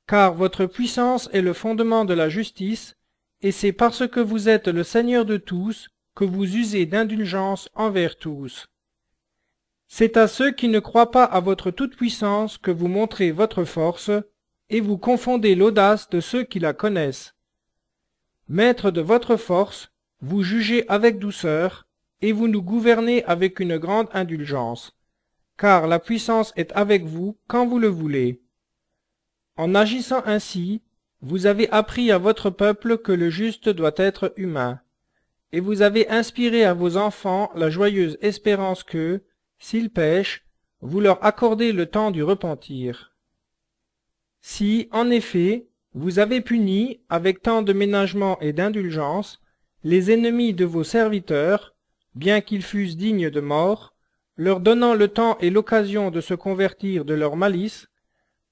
Car votre puissance est le fondement de la justice, et c'est parce que vous êtes le Seigneur de tous que vous usez d'indulgence envers tous. C'est à ceux qui ne croient pas à votre toute-puissance que vous montrez votre force, et vous confondez l'audace de ceux qui la connaissent. Maître de votre force, vous jugez avec douceur, et vous nous gouvernez avec une grande indulgence, car la puissance est avec vous quand vous le voulez. En agissant ainsi, vous avez appris à votre peuple que le juste doit être humain, et vous avez inspiré à vos enfants la joyeuse espérance que, s'ils pêchent, vous leur accordez le temps du repentir. Si, en effet, vous avez puni, avec tant de ménagement et d'indulgence, les ennemis de vos serviteurs, bien qu'ils fussent dignes de mort, leur donnant le temps et l'occasion de se convertir de leur malice,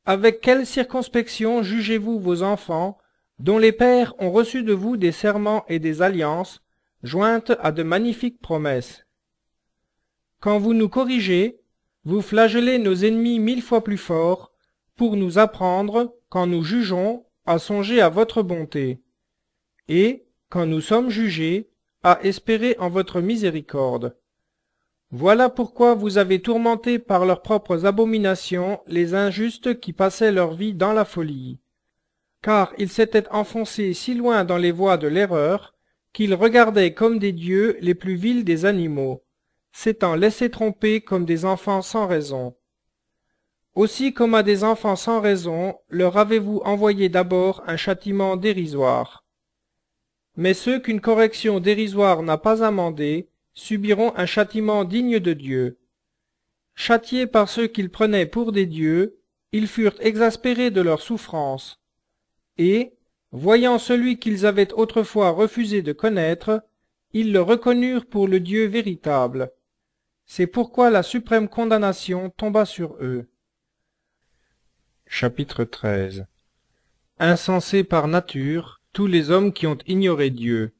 avec quelle circonspection jugez-vous vos enfants, dont les pères ont reçu de vous des serments et des alliances, jointes à de magnifiques promesses? Quand vous nous corrigez, vous flagellez nos ennemis mille fois plus fort, pour nous apprendre, quand nous jugeons, à songer à votre bonté, et, quand nous sommes jugés, à espérer en votre miséricorde. Voilà pourquoi vous avez tourmenté par leurs propres abominations les injustes qui passaient leur vie dans la folie. Car ils s'étaient enfoncés si loin dans les voies de l'erreur, qu'ils regardaient comme des dieux les plus vils des animaux s'étant laissés tromper comme des enfants sans raison. Aussi comme à des enfants sans raison, leur avez-vous envoyé d'abord un châtiment dérisoire. Mais ceux qu'une correction dérisoire n'a pas amendés subiront un châtiment digne de Dieu. Châtiés par ceux qu'ils prenaient pour des dieux, ils furent exaspérés de leur souffrance. Et, voyant celui qu'ils avaient autrefois refusé de connaître, ils le reconnurent pour le Dieu véritable. C'est pourquoi la suprême condamnation tomba sur eux. Chapitre 13 Insensés par nature, tous les hommes qui ont ignoré Dieu,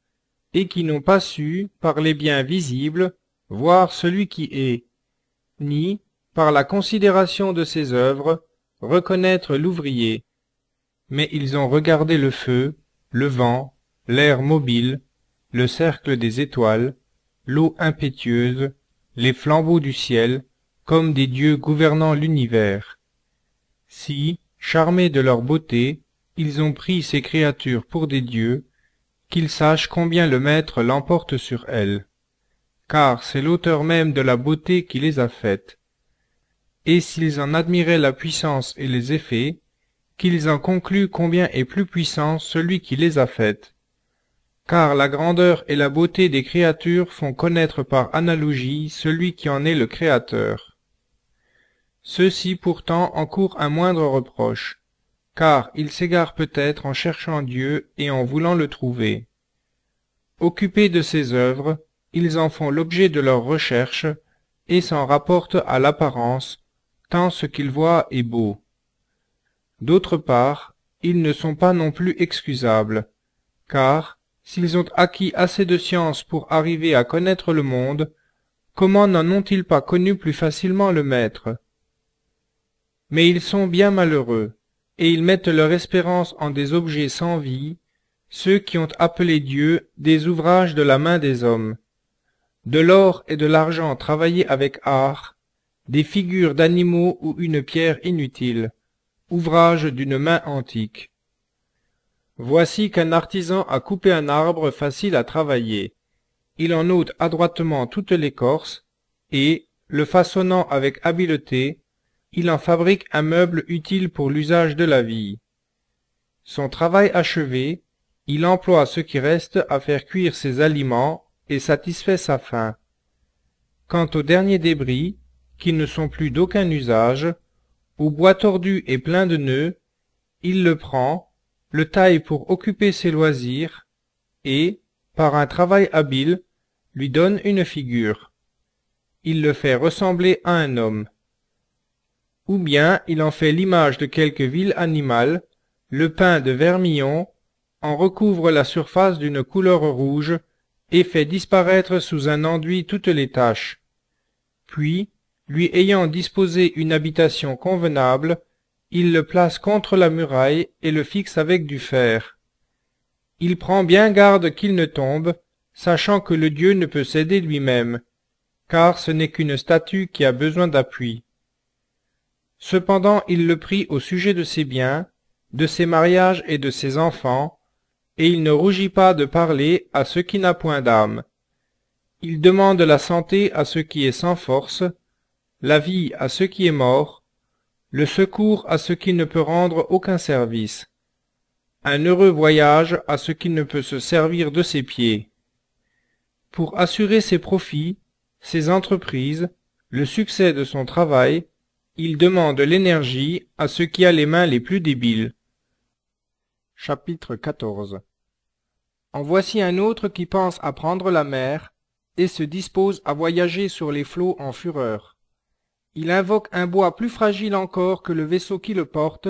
et qui n'ont pas su, par les biens visibles, voir celui qui est, ni, par la considération de ses œuvres, reconnaître l'ouvrier. Mais ils ont regardé le feu, le vent, l'air mobile, le cercle des étoiles, l'eau impétueuse, les flambeaux du ciel, comme des dieux gouvernant l'univers. Si, charmés de leur beauté, ils ont pris ces créatures pour des dieux, qu'ils sachent combien le Maître l'emporte sur elles, car c'est l'auteur même de la beauté qui les a faites. Et s'ils en admiraient la puissance et les effets, qu'ils en concluent combien est plus puissant celui qui les a faites, car la grandeur et la beauté des créatures font connaître par analogie celui qui en est le Créateur. Ceux-ci pourtant encourent un moindre reproche, car ils s'égarent peut-être en cherchant Dieu et en voulant le trouver. Occupés de ces œuvres, ils en font l'objet de leurs recherches et s'en rapportent à l'apparence, tant ce qu'ils voient est beau. D'autre part, ils ne sont pas non plus excusables, car, S'ils ont acquis assez de science pour arriver à connaître le monde, comment n'en ont-ils pas connu plus facilement le Maître? Mais ils sont bien malheureux, et ils mettent leur espérance en des objets sans vie, ceux qui ont appelé Dieu des ouvrages de la main des hommes, de l'or et de l'argent travaillés avec art, des figures d'animaux ou une pierre inutile, ouvrage d'une main antique. Voici qu'un artisan a coupé un arbre facile à travailler. Il en ôte adroitement toute l'écorce, et, le façonnant avec habileté, il en fabrique un meuble utile pour l'usage de la vie. Son travail achevé, il emploie ce qui reste à faire cuire ses aliments et satisfait sa faim. Quant aux derniers débris, qui ne sont plus d'aucun usage, au bois tordu et plein de nœuds, il le prend, le taille pour occuper ses loisirs, et, par un travail habile, lui donne une figure. il le fait ressembler à un homme. Ou bien il en fait l'image de quelque vil animal, le peint de vermillon, en recouvre la surface d'une couleur rouge, et fait disparaître sous un enduit toutes les taches. Puis, lui ayant disposé une habitation convenable, il le place contre la muraille et le fixe avec du fer. Il prend bien garde qu'il ne tombe, sachant que le Dieu ne peut s'aider lui-même, car ce n'est qu'une statue qui a besoin d'appui. Cependant il le prie au sujet de ses biens, de ses mariages et de ses enfants, et il ne rougit pas de parler à ce qui n'a point d'âme. Il demande la santé à ce qui est sans force, la vie à ce qui est mort, le secours à ce qui ne peut rendre aucun service, un heureux voyage à ce qui ne peut se servir de ses pieds. Pour assurer ses profits, ses entreprises, le succès de son travail, il demande l'énergie à ce qui a les mains les plus débiles. Chapitre 14 En voici un autre qui pense à prendre la mer, et se dispose à voyager sur les flots en fureur. Il invoque un bois plus fragile encore que le vaisseau qui le porte,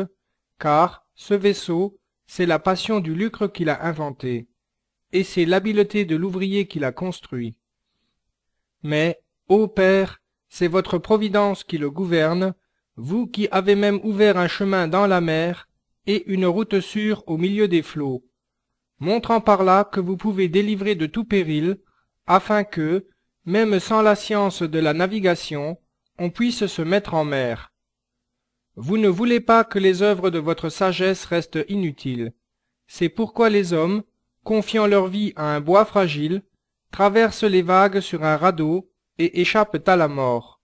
car, ce vaisseau, c'est la passion du lucre qu'il a inventé, et c'est l'habileté de l'ouvrier qui l'a construit. Mais, ô Père, c'est votre providence qui le gouverne, vous qui avez même ouvert un chemin dans la mer et une route sûre au milieu des flots, montrant par là que vous pouvez délivrer de tout péril, afin que, même sans la science de la navigation, on puisse se mettre en mer. Vous ne voulez pas que les œuvres de votre sagesse restent inutiles. C'est pourquoi les hommes, confiant leur vie à un bois fragile, traversent les vagues sur un radeau et échappent à la mort.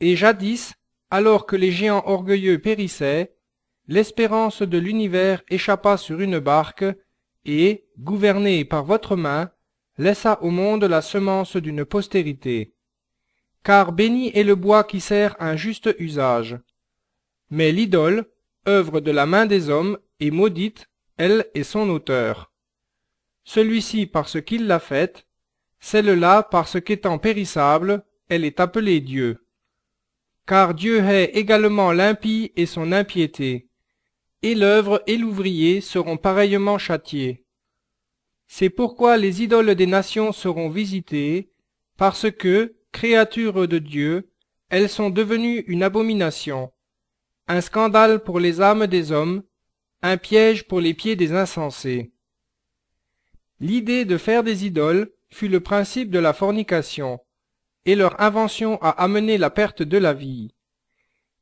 Et jadis, alors que les géants orgueilleux périssaient, l'espérance de l'univers échappa sur une barque et, gouvernée par votre main, laissa au monde la semence d'une postérité. Car béni est le bois qui sert un juste usage. Mais l'idole, œuvre de la main des hommes, est maudite, elle et son auteur. Celui-ci parce qu'il l'a faite, celle-là parce qu'étant périssable, elle est appelée Dieu. Car Dieu hait également l'impie et son impiété, et l'œuvre et l'ouvrier seront pareillement châtiés. C'est pourquoi les idoles des nations seront visitées, parce que, créatures de Dieu, elles sont devenues une abomination, un scandale pour les âmes des hommes, un piège pour les pieds des insensés. L'idée de faire des idoles fut le principe de la fornication, et leur invention a amené la perte de la vie.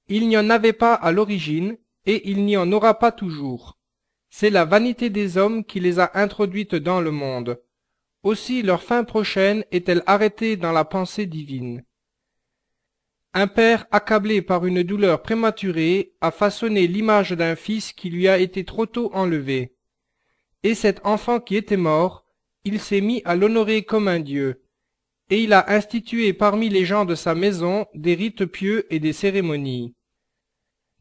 Il n'y en avait pas à l'origine, et il n'y en aura pas toujours. C'est la vanité des hommes qui les a introduites dans le monde. Aussi leur fin prochaine est-elle arrêtée dans la pensée divine. Un père accablé par une douleur prématurée a façonné l'image d'un fils qui lui a été trop tôt enlevé. Et cet enfant qui était mort, il s'est mis à l'honorer comme un dieu, et il a institué parmi les gens de sa maison des rites pieux et des cérémonies.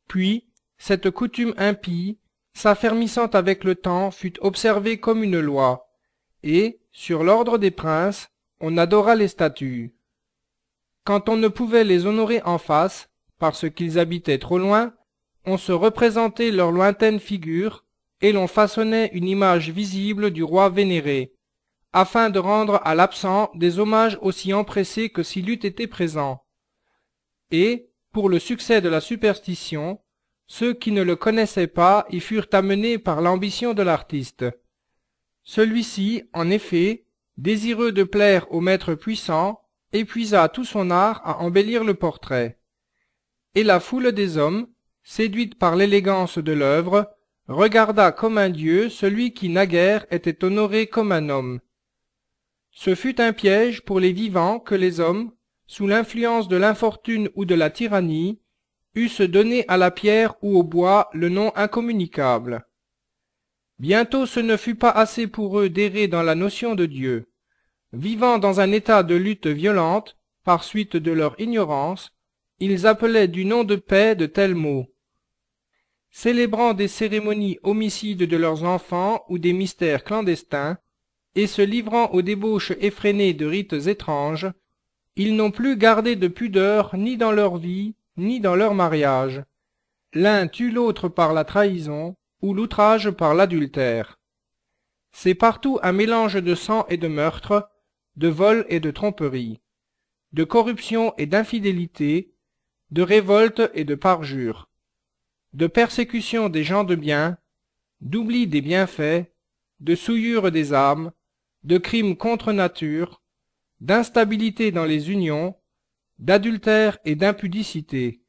Puis, cette coutume impie, s'affermissant avec le temps, fut observée comme une loi, et, sur l'ordre des princes, on adora les statues. Quand on ne pouvait les honorer en face, parce qu'ils habitaient trop loin, on se représentait leur lointaine figure, et l'on façonnait une image visible du roi vénéré, afin de rendre à l'absent des hommages aussi empressés que s'il eût été présent. Et, pour le succès de la superstition, ceux qui ne le connaissaient pas y furent amenés par l'ambition de l'artiste. Celui-ci, en effet, désireux de plaire au maître puissant, épuisa tout son art à embellir le portrait. Et la foule des hommes, séduite par l'élégance de l'œuvre, regarda comme un dieu celui qui naguère était honoré comme un homme. Ce fut un piège pour les vivants que les hommes, sous l'influence de l'infortune ou de la tyrannie, eussent donné à la pierre ou au bois le nom incommunicable. Bientôt ce ne fut pas assez pour eux d'errer dans la notion de Dieu. Vivant dans un état de lutte violente, par suite de leur ignorance, ils appelaient du nom de paix de tels mots. Célébrant des cérémonies homicides de leurs enfants ou des mystères clandestins, et se livrant aux débauches effrénées de rites étranges, Ils n'ont plus gardé de pudeur ni dans leur vie, ni dans leur mariage. L'un tue l'autre par la trahison, ou l'outrage par l'adultère. C'est partout un mélange de sang et de meurtre, de vol et de tromperie, de corruption et d'infidélité, de révolte et de parjure, de persécution des gens de bien, d'oubli des bienfaits, de souillure des âmes, de crimes contre nature, d'instabilité dans les unions, d'adultère et d'impudicité.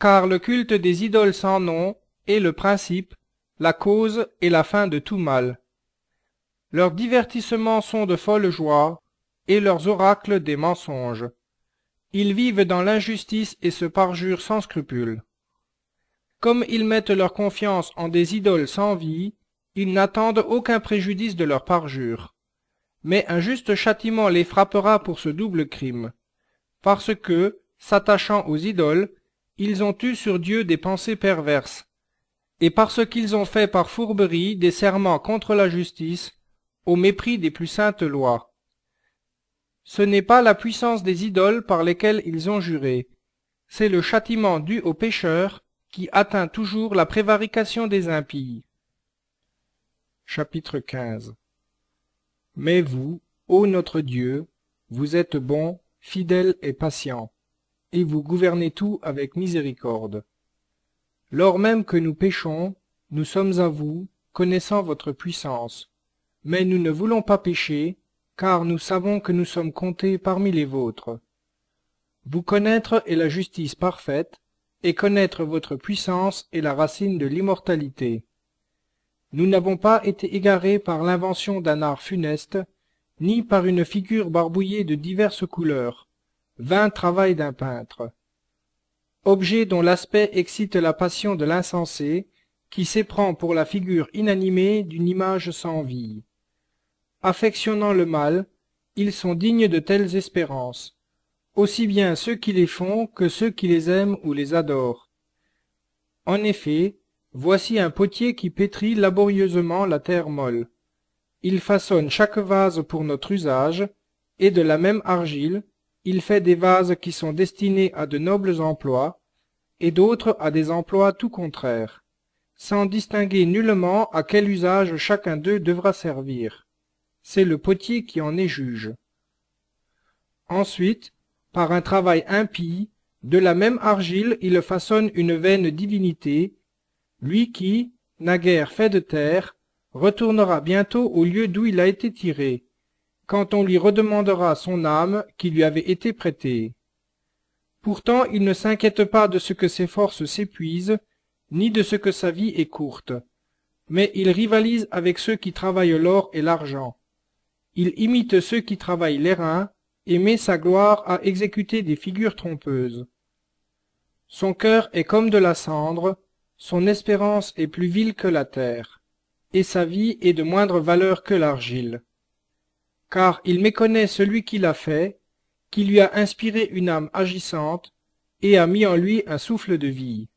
Car le culte des idoles sans nom est le principe, la cause et la fin de tout mal. Leurs divertissements sont de folles joies, et leurs oracles des mensonges. Ils vivent dans l'injustice et se parjurent sans scrupule. Comme ils mettent leur confiance en des idoles sans vie, ils n'attendent aucun préjudice de leur parjure. Mais un juste châtiment les frappera pour ce double crime, parce que, s'attachant aux idoles, ils ont eu sur Dieu des pensées perverses, et parce qu'ils ont fait par fourberie des serments contre la justice, au mépris des plus saintes lois. Ce n'est pas la puissance des idoles par lesquelles ils ont juré, c'est le châtiment dû aux pécheurs qui atteint toujours la prévarication des impies. Chapitre 15 Mais vous, ô notre Dieu, vous êtes bon, fidèle et patient, et vous gouvernez tout avec miséricorde. Lors même que nous péchons, nous sommes à vous, connaissant votre puissance. Mais nous ne voulons pas pécher, car nous savons que nous sommes comptés parmi les vôtres. Vous connaître est la justice parfaite, et connaître votre puissance est la racine de l'immortalité. Nous n'avons pas été égarés par l'invention d'un art funeste, ni par une figure barbouillée de diverses couleurs, vain travail d'un peintre. Objet dont l'aspect excite la passion de l'insensé, qui s'éprend pour la figure inanimée d'une image sans vie. Affectionnant le mal, ils sont dignes de telles espérances aussi bien ceux qui les font que ceux qui les aiment ou les adorent. En effet, voici un potier qui pétrit laborieusement la terre molle. Il façonne chaque vase pour notre usage, et de la même argile, il fait des vases qui sont destinés à de nobles emplois, et d'autres à des emplois tout contraires, sans distinguer nullement à quel usage chacun d'eux devra servir. C'est le potier qui en est juge. Ensuite, par un travail impie, de la même argile il façonne une vaine divinité, lui qui, naguère fait de terre, retournera bientôt au lieu d'où il a été tiré, quand on lui redemandera son âme qui lui avait été prêtée. Pourtant il ne s'inquiète pas de ce que ses forces s'épuisent, ni de ce que sa vie est courte, mais il rivalise avec ceux qui travaillent l'or et l'argent. Il imite ceux qui travaillent l'airain, et met sa gloire à exécuter des figures trompeuses. Son cœur est comme de la cendre, son espérance est plus vile que la terre, et sa vie est de moindre valeur que l'argile. Car il méconnaît celui qui l'a fait, qui lui a inspiré une âme agissante, et a mis en lui un souffle de vie.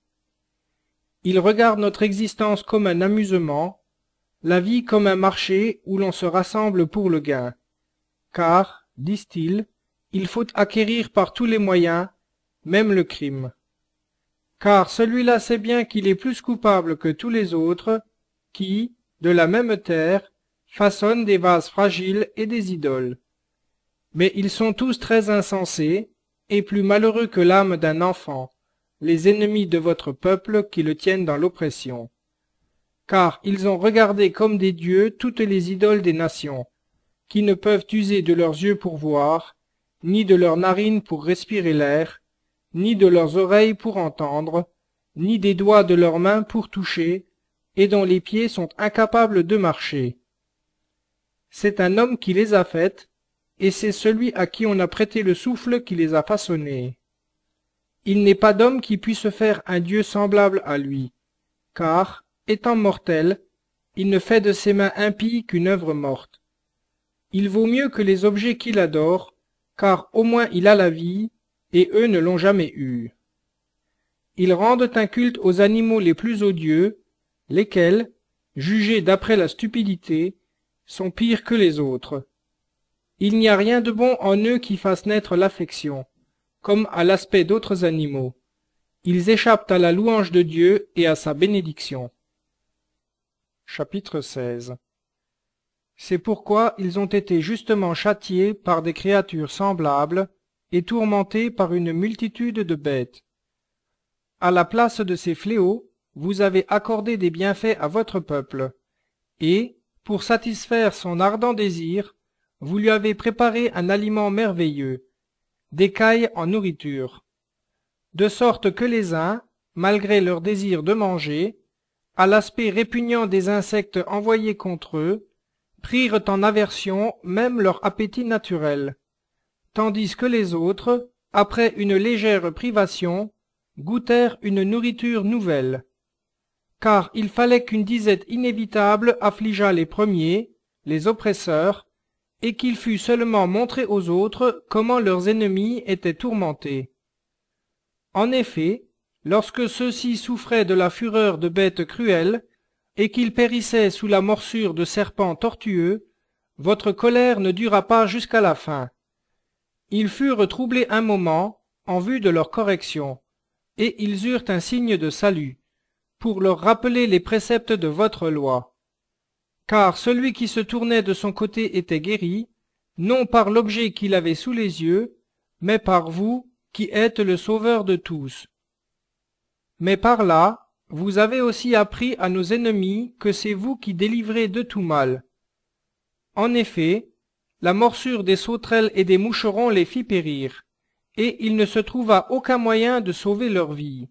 Il regarde notre existence comme un amusement, la vie comme un marché où l'on se rassemble pour le gain, car, disent-ils, il faut acquérir par tous les moyens, même le crime. Car celui-là sait bien qu'il est plus coupable que tous les autres, qui, de la même terre, façonnent des vases fragiles et des idoles. Mais ils sont tous très insensés, et plus malheureux que l'âme d'un enfant, les ennemis de votre peuple qui le tiennent dans l'oppression. Car ils ont regardé comme des dieux toutes les idoles des nations, qui ne peuvent user de leurs yeux pour voir, ni de leurs narines pour respirer l'air, ni de leurs oreilles pour entendre, ni des doigts de leurs mains pour toucher, et dont les pieds sont incapables de marcher. C'est un homme qui les a faites, et c'est celui à qui on a prêté le souffle qui les a façonnés. Il n'est pas d'homme qui puisse faire un Dieu semblable à lui, car, étant mortel, il ne fait de ses mains impies qu'une œuvre morte. Il vaut mieux que les objets qu'il adore, car au moins il a la vie, et eux ne l'ont jamais eue. Ils rendent un culte aux animaux les plus odieux, lesquels, jugés d'après la stupidité, sont pires que les autres. Il n'y a rien de bon en eux qui fasse naître l'affection, comme à l'aspect d'autres animaux. Ils échappent à la louange de Dieu et à sa bénédiction. Chapitre 16 C'est pourquoi ils ont été justement châtiés par des créatures semblables et tourmentés par une multitude de bêtes. À la place de ces fléaux, vous avez accordé des bienfaits à votre peuple, et, pour satisfaire son ardent désir, vous lui avez préparé un aliment merveilleux, des cailles en nourriture, de sorte que les uns, malgré leur désir de manger, à l'aspect répugnant des insectes envoyés contre eux, prirent en aversion même leur appétit naturel, tandis que les autres, après une légère privation, goûtèrent une nourriture nouvelle. Car il fallait qu'une disette inévitable affligeât les premiers, les oppresseurs, et qu'il fût seulement montré aux autres comment leurs ennemis étaient tourmentés. En effet, lorsque ceux-ci souffraient de la fureur de bêtes cruelles, et qu'ils périssaient sous la morsure de serpents tortueux, votre colère ne dura pas jusqu'à la fin. Ils furent troublés un moment, en vue de leur correction, et ils eurent un signe de salut, pour leur rappeler les préceptes de votre loi. Car celui qui se tournait de son côté était guéri, non par l'objet qu'il avait sous les yeux, mais par vous, qui êtes le sauveur de tous. Mais par là, vous avez aussi appris à nos ennemis que c'est vous qui délivrez de tout mal. En effet, la morsure des sauterelles et des moucherons les fit périr, et il ne se trouva aucun moyen de sauver leur vie,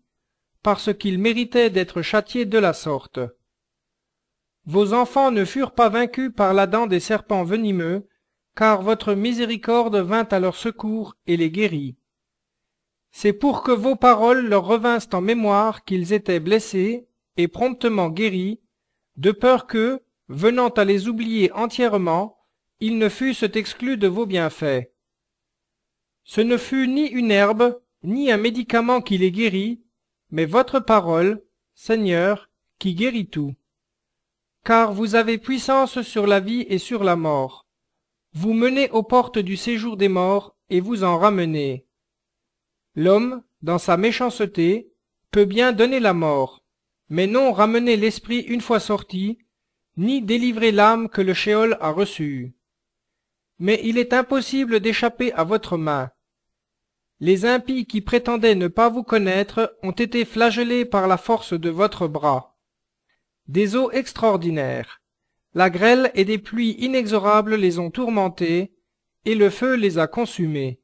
parce qu'ils méritaient d'être châtiés de la sorte. Vos enfants ne furent pas vaincus par la dent des serpents venimeux, car votre miséricorde vint à leur secours et les guérit. C'est pour que vos paroles leur revinssent en mémoire qu'ils étaient blessés et promptement guéris, de peur que, venant à les oublier entièrement, ils ne fussent exclus de vos bienfaits. Ce ne fut ni une herbe, ni un médicament qui les guérit, mais votre parole, Seigneur, qui guérit tout. Car vous avez puissance sur la vie et sur la mort. Vous menez aux portes du séjour des morts et vous en ramenez. L'homme, dans sa méchanceté, peut bien donner la mort, mais non ramener l'esprit une fois sorti, ni délivrer l'âme que le shéol a reçue. Mais il est impossible d'échapper à votre main. Les impies qui prétendaient ne pas vous connaître ont été flagellés par la force de votre bras. Des eaux extraordinaires, la grêle et des pluies inexorables les ont tourmentés, et le feu les a consumés.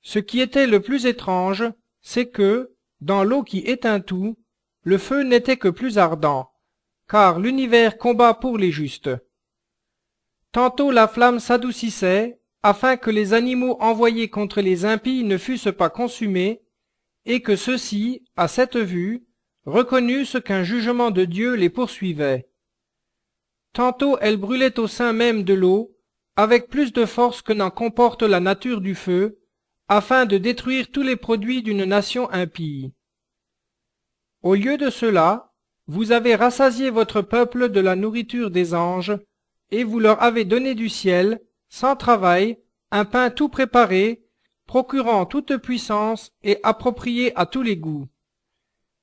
Ce qui était le plus étrange, c'est que, dans l'eau qui éteint tout, le feu n'était que plus ardent, car l'univers combat pour les justes. Tantôt la flamme s'adoucissait, afin que les animaux envoyés contre les impies ne fussent pas consumés, et que ceux-ci, à cette vue, reconnussent qu'un jugement de Dieu les poursuivait. Tantôt elle brûlait au sein même de l'eau, avec plus de force que n'en comporte la nature du feu, afin de détruire tous les produits d'une nation impie. Au lieu de cela, vous avez rassasié votre peuple de la nourriture des anges, et vous leur avez donné du ciel, sans travail, un pain tout préparé, procurant toute puissance et approprié à tous les goûts.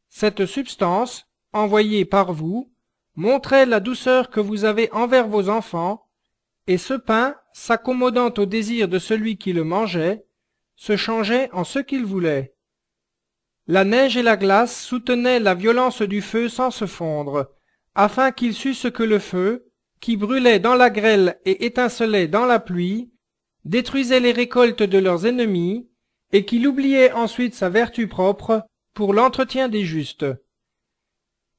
Cette substance, envoyée par vous, montrait la douceur que vous avez envers vos enfants, et ce pain, s'accommodant au désir de celui qui le mangeait, se changeait en ce qu'il voulait. La neige et la glace soutenaient la violence du feu sans se fondre, afin qu'ils sussent que le feu, qui brûlait dans la grêle et étincelait dans la pluie, détruisait les récoltes de leurs ennemis, et qu'il oubliait ensuite sa vertu propre pour l'entretien des justes.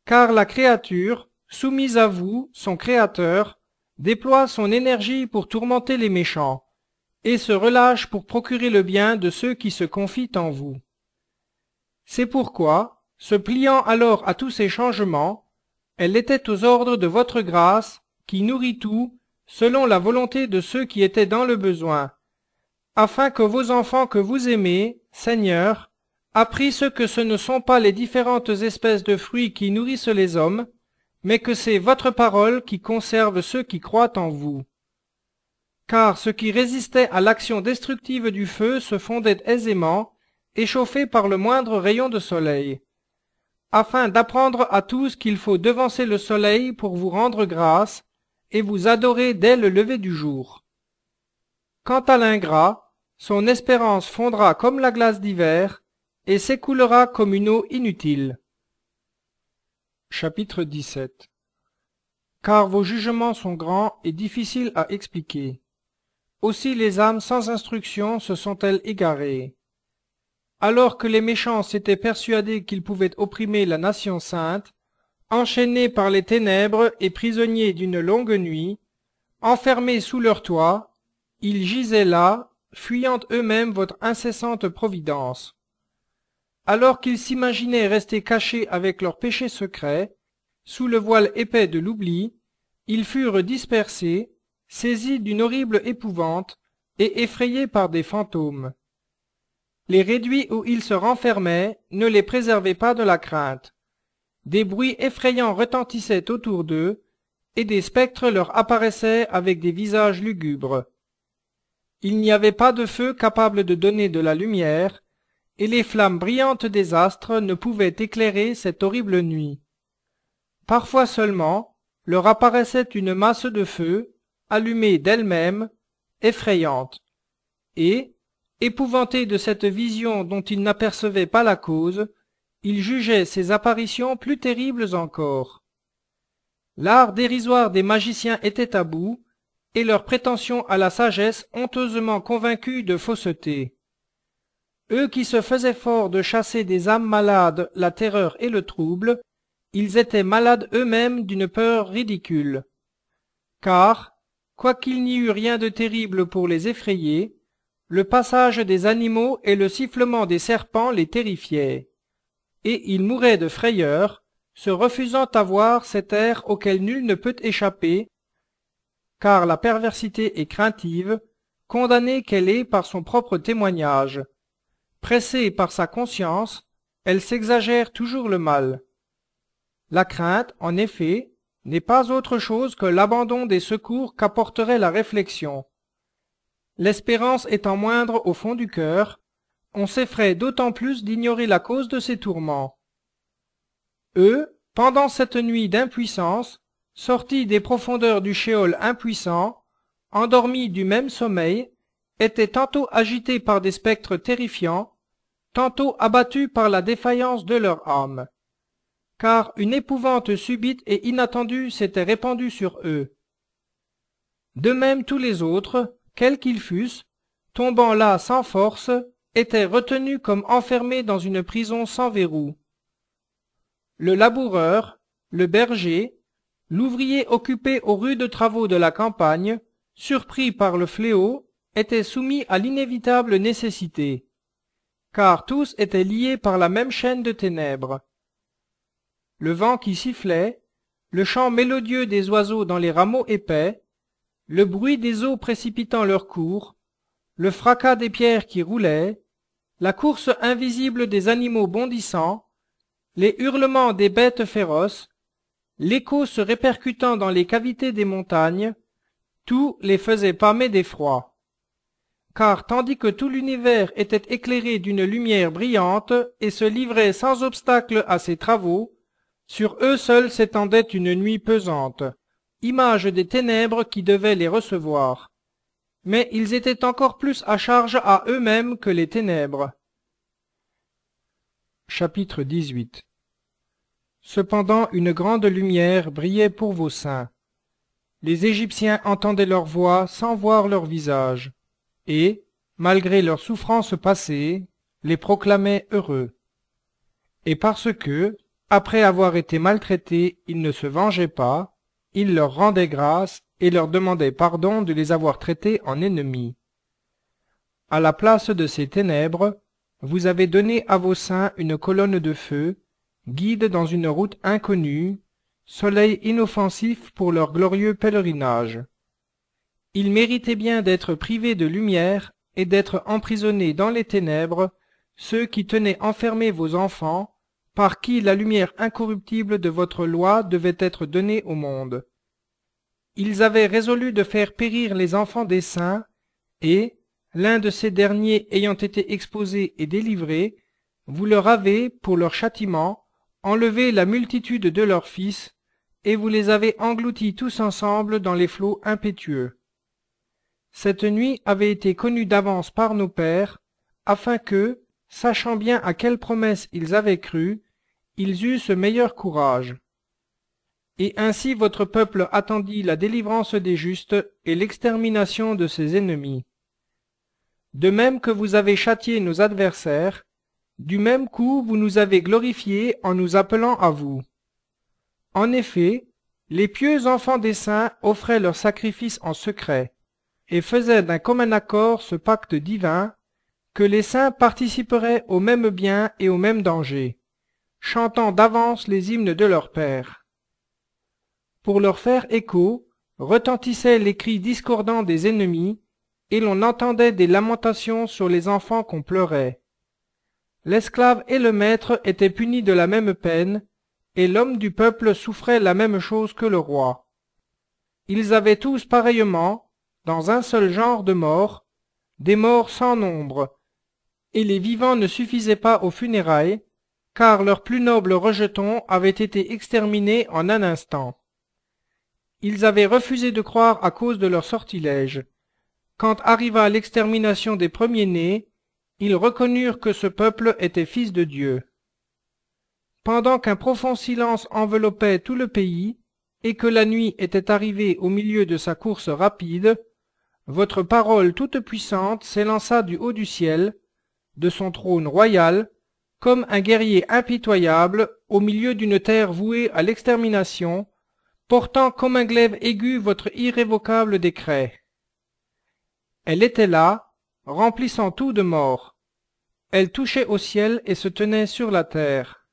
Car la créature, soumise à vous, son Créateur, déploie son énergie pour tourmenter les méchants, et se relâche pour procurer le bien de ceux qui se confient en vous. C'est pourquoi, se pliant alors à tous ces changements, elle était aux ordres de votre grâce, qui nourrit tout, selon la volonté de ceux qui étaient dans le besoin, afin que vos enfants que vous aimez, Seigneur, apprissent que ce ne sont pas les différentes espèces de fruits qui nourrissent les hommes, mais que c'est votre parole qui conserve ceux qui croient en vous car ce qui résistait à l'action destructive du feu se fondait aisément, échauffé par le moindre rayon de soleil. Afin d'apprendre à tous qu'il faut devancer le soleil pour vous rendre grâce, et vous adorer dès le lever du jour. Quant à l'ingrat, son espérance fondra comme la glace d'hiver, et s'écoulera comme une eau inutile. Chapitre 17 Car vos jugements sont grands et difficiles à expliquer. Aussi les âmes sans instruction se sont-elles égarées. Alors que les méchants s'étaient persuadés qu'ils pouvaient opprimer la nation sainte, enchaînés par les ténèbres et prisonniers d'une longue nuit, enfermés sous leur toit, ils gisaient là, fuyant eux-mêmes votre incessante providence. Alors qu'ils s'imaginaient rester cachés avec leurs péchés secrets, sous le voile épais de l'oubli, ils furent dispersés, saisis d'une horrible épouvante et effrayés par des fantômes. Les réduits où ils se renfermaient ne les préservaient pas de la crainte. Des bruits effrayants retentissaient autour d'eux, et des spectres leur apparaissaient avec des visages lugubres. Il n'y avait pas de feu capable de donner de la lumière, et les flammes brillantes des astres ne pouvaient éclairer cette horrible nuit. Parfois seulement leur apparaissait une masse de feu, allumée d'elle-même, effrayante, et, épouvantés de cette vision dont ils n'apercevaient pas la cause, ils jugeaient ces apparitions plus terribles encore. L'art dérisoire des magiciens était à bout, et leur prétention à la sagesse honteusement convaincue de fausseté. Eux qui se faisaient fort de chasser des âmes malades la terreur et le trouble, ils étaient malades eux-mêmes d'une peur ridicule. Car, quoiqu'il n'y eût rien de terrible pour les effrayer, le passage des animaux et le sifflement des serpents les terrifiaient. Et ils mouraient de frayeur, se refusant à voir cet air auquel nul ne peut échapper, car la perversité est craintive, condamnée qu'elle est par son propre témoignage. Pressée par sa conscience, elle s'exagère toujours le mal. La crainte, en effet, n'est pas autre chose que l'abandon des secours qu'apporterait la réflexion. L'espérance étant moindre au fond du cœur, on s'effraie d'autant plus d'ignorer la cause de ces tourments. Eux, pendant cette nuit d'impuissance, sortis des profondeurs du shéol impuissant, endormis du même sommeil, étaient tantôt agités par des spectres terrifiants, tantôt abattus par la défaillance de leur âme. Car une épouvante subite et inattendue s'était répandue sur eux. De même tous les autres, quels qu'ils fussent, tombant là sans force, étaient retenus comme enfermés dans une prison sans verrou. Le laboureur, le berger, L'ouvrier occupé aux rudes travaux de la campagne, surpris par le fléau, était soumis à l'inévitable nécessité, car tous étaient liés par la même chaîne de ténèbres. Le vent qui sifflait, le chant mélodieux des oiseaux dans les rameaux épais, le bruit des eaux précipitant leur cours, le fracas des pierres qui roulaient, la course invisible des animaux bondissants, les hurlements des bêtes féroces, l'écho se répercutant dans les cavités des montagnes, tout les faisait pâmer d'effroi. Car tandis que tout l'univers était éclairé d'une lumière brillante et se livrait sans obstacle à ses travaux, sur eux seuls s'étendait une nuit pesante, image des ténèbres qui devaient les recevoir. Mais ils étaient encore plus à charge à eux-mêmes que les ténèbres. Chapitre 18 Cependant une grande lumière brillait pour vos saints. Les Égyptiens entendaient leur voix sans voir leur visage, et, malgré leurs souffrances passées, les proclamaient heureux. Et parce que, après avoir été maltraités, ils ne se vengeaient pas, ils leur rendaient grâce et leur demandaient pardon de les avoir traités en ennemis. À la place de ces ténèbres, vous avez donné à vos saints une colonne de feu, guide dans une route inconnue, soleil inoffensif pour leur glorieux pèlerinage. Ils méritaient bien d'être privés de lumière et d'être emprisonnés dans les ténèbres, ceux qui tenaient enfermés vos enfants, par qui la lumière incorruptible de votre loi devait être donnée au monde. Ils avaient résolu de faire périr les enfants des saints, et, l'un de ces derniers ayant été exposé et délivré, vous leur avez, pour leur châtiment, enlevé la multitude de leurs fils, et vous les avez engloutis tous ensemble dans les flots impétueux. Cette nuit avait été connue d'avance par nos pères, afin que, sachant bien à quelle promesse ils avaient cru, ils eussent meilleur courage. Et ainsi votre peuple attendit la délivrance des justes et l'extermination de ses ennemis. De même que vous avez châtié nos adversaires, du même coup vous nous avez glorifiés en nous appelant à vous. En effet, les pieux enfants des saints offraient leurs sacrifices en secret, et faisaient d'un commun accord ce pacte divin, que les saints participeraient au même bien et au même danger, chantant d'avance les hymnes de leur Père. Pour leur faire écho, retentissaient les cris discordants des ennemis, et l'on entendait des lamentations sur les enfants qu'on pleurait. L'esclave et le maître étaient punis de la même peine, et l'homme du peuple souffrait la même chose que le roi. Ils avaient tous pareillement, dans un seul genre de mort, des morts sans nombre, et les vivants ne suffisaient pas aux funérailles, car leurs plus nobles rejetons avaient été exterminés en un instant. Ils avaient refusé de croire à cause de leur sortilège. Quand arriva l'extermination des premiers-nés, ils reconnurent que ce peuple était fils de Dieu. Pendant qu'un profond silence enveloppait tout le pays, et que la nuit était arrivée au milieu de sa course rapide, votre parole toute puissante s'élança du haut du ciel, de son trône royal, comme un guerrier impitoyable au milieu d'une terre vouée à l'extermination, portant comme un glaive aigu votre irrévocable décret. Elle était là, remplissant tout de mort. Elle touchait au ciel et se tenait sur la terre.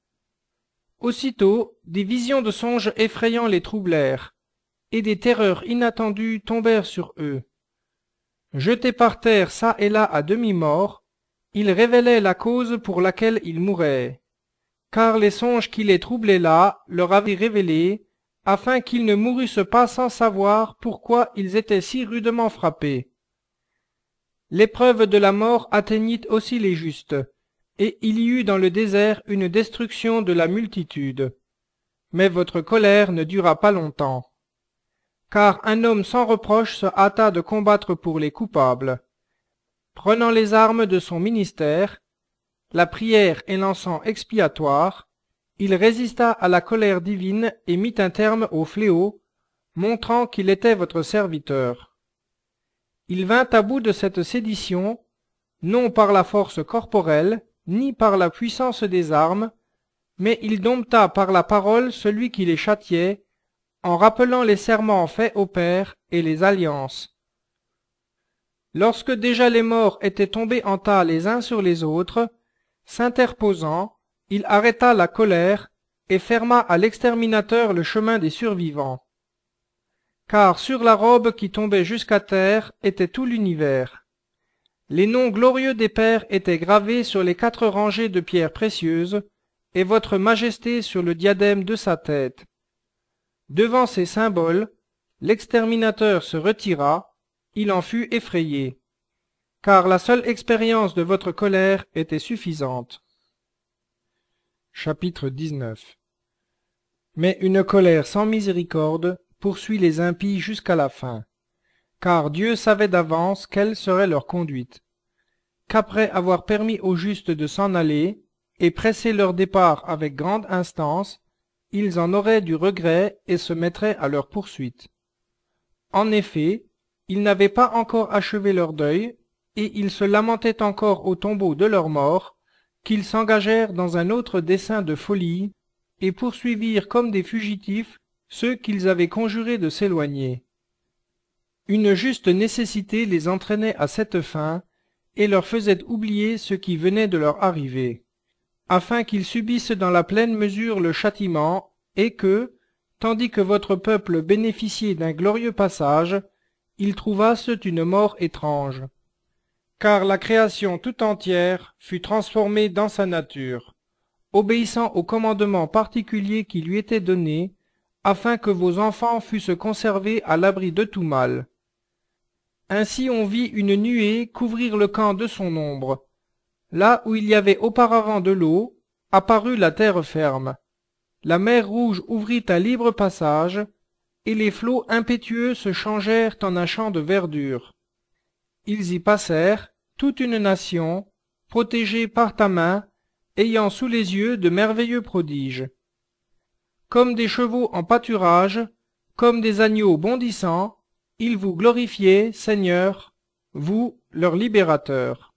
Aussitôt, des visions de songes effrayants les troublèrent, et des terreurs inattendues tombèrent sur eux. Jetés par terre çà et là à demi-mort, ils révélaient la cause pour laquelle ils mouraient, car les songes qui les troublaient là leur avaient révélé afin qu'ils ne mourussent pas sans savoir pourquoi ils étaient si rudement frappés. L'épreuve de la mort atteignit aussi les justes, et il y eut dans le désert une destruction de la multitude. Mais votre colère ne dura pas longtemps. Car un homme sans reproche se hâta de combattre pour les coupables. Prenant les armes de son ministère, la prière et l'encens expiatoire, il résista à la colère divine et mit un terme au fléau, montrant qu'il était votre serviteur. Il vint à bout de cette sédition, non par la force corporelle, ni par la puissance des armes, mais il dompta par la parole celui qui les châtiait, en rappelant les serments faits au Père et les alliances. Lorsque déjà les morts étaient tombés en tas les uns sur les autres, s'interposant, il arrêta la colère et ferma à l'exterminateur le chemin des survivants. Car sur la robe qui tombait jusqu'à terre était tout l'univers. Les noms glorieux des pères étaient gravés sur les quatre rangées de pierres précieuses, et votre majesté sur le diadème de sa tête. Devant ces symboles, l'exterminateur se retira, il en fut effrayé, car la seule expérience de votre colère était suffisante. Chapitre 19 Mais une colère sans miséricorde poursuit les impies jusqu'à la fin, car Dieu savait d'avance quelle serait leur conduite, qu'après avoir permis aux justes de s'en aller, et pressé leur départ avec grande instance, ils en auraient du regret et se mettraient à leur poursuite. En effet, ils n'avaient pas encore achevé leur deuil, et ils se lamentaient encore au tombeau de leurs morts, qu'ils s'engagèrent dans un autre dessein de folie, et poursuivirent comme des fugitifs ceux qu'ils avaient conjurés de s'éloigner. Une juste nécessité les entraînait à cette fin, et leur faisait oublier ce qui venait de leur arriver, afin qu'ils subissent dans la pleine mesure le châtiment, et que, tandis que votre peuple bénéficiait d'un glorieux passage, ils trouvassent une mort étrange car la création tout entière fut transformée dans sa nature, obéissant au commandement particulier qui lui était donné, afin que vos enfants fussent conservés à l'abri de tout mal. Ainsi on vit une nuée couvrir le camp de son ombre. Là où il y avait auparavant de l'eau, apparut la terre ferme. La mer rouge ouvrit un libre passage, et les flots impétueux se changèrent en un champ de verdure. Ils y passèrent, toute une nation, protégée par ta main, ayant sous les yeux de merveilleux prodiges. Comme des chevaux en pâturage, comme des agneaux bondissants, ils vous glorifiaient, Seigneur, vous, leur libérateur.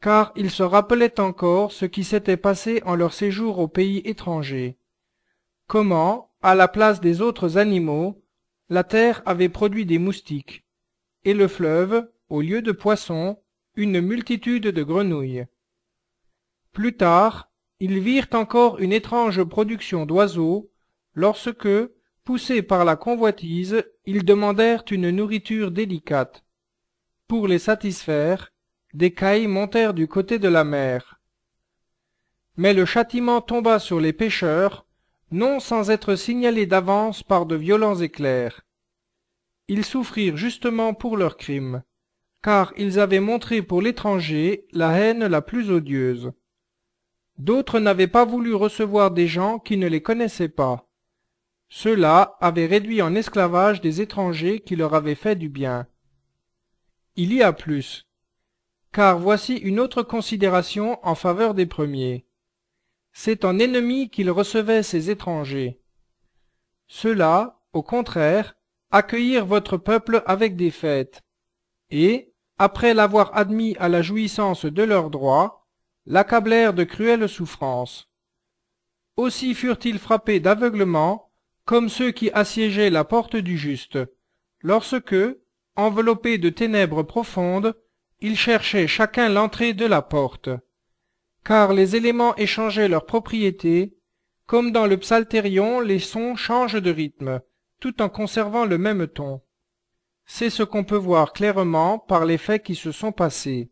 Car ils se rappelaient encore ce qui s'était passé en leur séjour au pays étranger. Comment, à la place des autres animaux, la terre avait produit des moustiques, et le fleuve, au lieu de poissons, une multitude de grenouilles. Plus tard, ils virent encore une étrange production d'oiseaux, lorsque, poussés par la convoitise, ils demandèrent une nourriture délicate. Pour les satisfaire, des cailles montèrent du côté de la mer. Mais le châtiment tomba sur les pêcheurs, non sans être signalé d'avance par de violents éclairs. Ils souffrirent justement pour leurs crimes, car ils avaient montré pour l'étranger la haine la plus odieuse. D'autres n'avaient pas voulu recevoir des gens qui ne les connaissaient pas. Ceux-là avaient réduit en esclavage des étrangers qui leur avaient fait du bien. Il y a plus. Car voici une autre considération en faveur des premiers. C'est en ennemis qu'ils recevaient ces étrangers. Ceux-là, au contraire, accueillirent votre peuple avec des fêtes, et, après l'avoir admis à la jouissance de leurs droits, l'accablèrent de cruelles souffrances. Aussi furent-ils frappés d'aveuglement comme ceux qui assiégeaient la porte du juste, lorsque, enveloppés de ténèbres profondes, ils cherchaient chacun l'entrée de la porte. Car les éléments échangeaient leurs propriétés, comme dans le psalterion les sons changent de rythme, tout en conservant le même ton. C'est ce qu'on peut voir clairement par les faits qui se sont passés.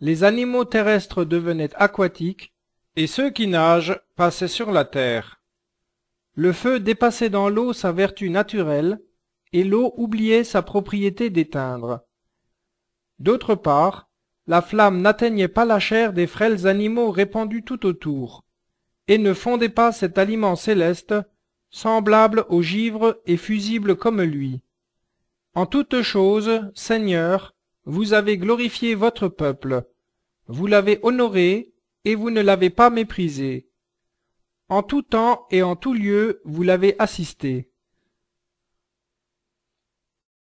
Les animaux terrestres devenaient aquatiques, et ceux qui nagent passaient sur la terre. Le feu dépassait dans l'eau sa vertu naturelle, et l'eau oubliait sa propriété d'éteindre. D'autre part, la flamme n'atteignait pas la chair des frêles animaux répandus tout autour, et ne fondait pas cet aliment céleste, semblable au givre et fusible comme lui. En toutes choses, Seigneur, vous avez glorifié votre peuple, vous l'avez honoré, et vous ne l'avez pas méprisé. En tout temps et en tout lieu vous l'avez assisté.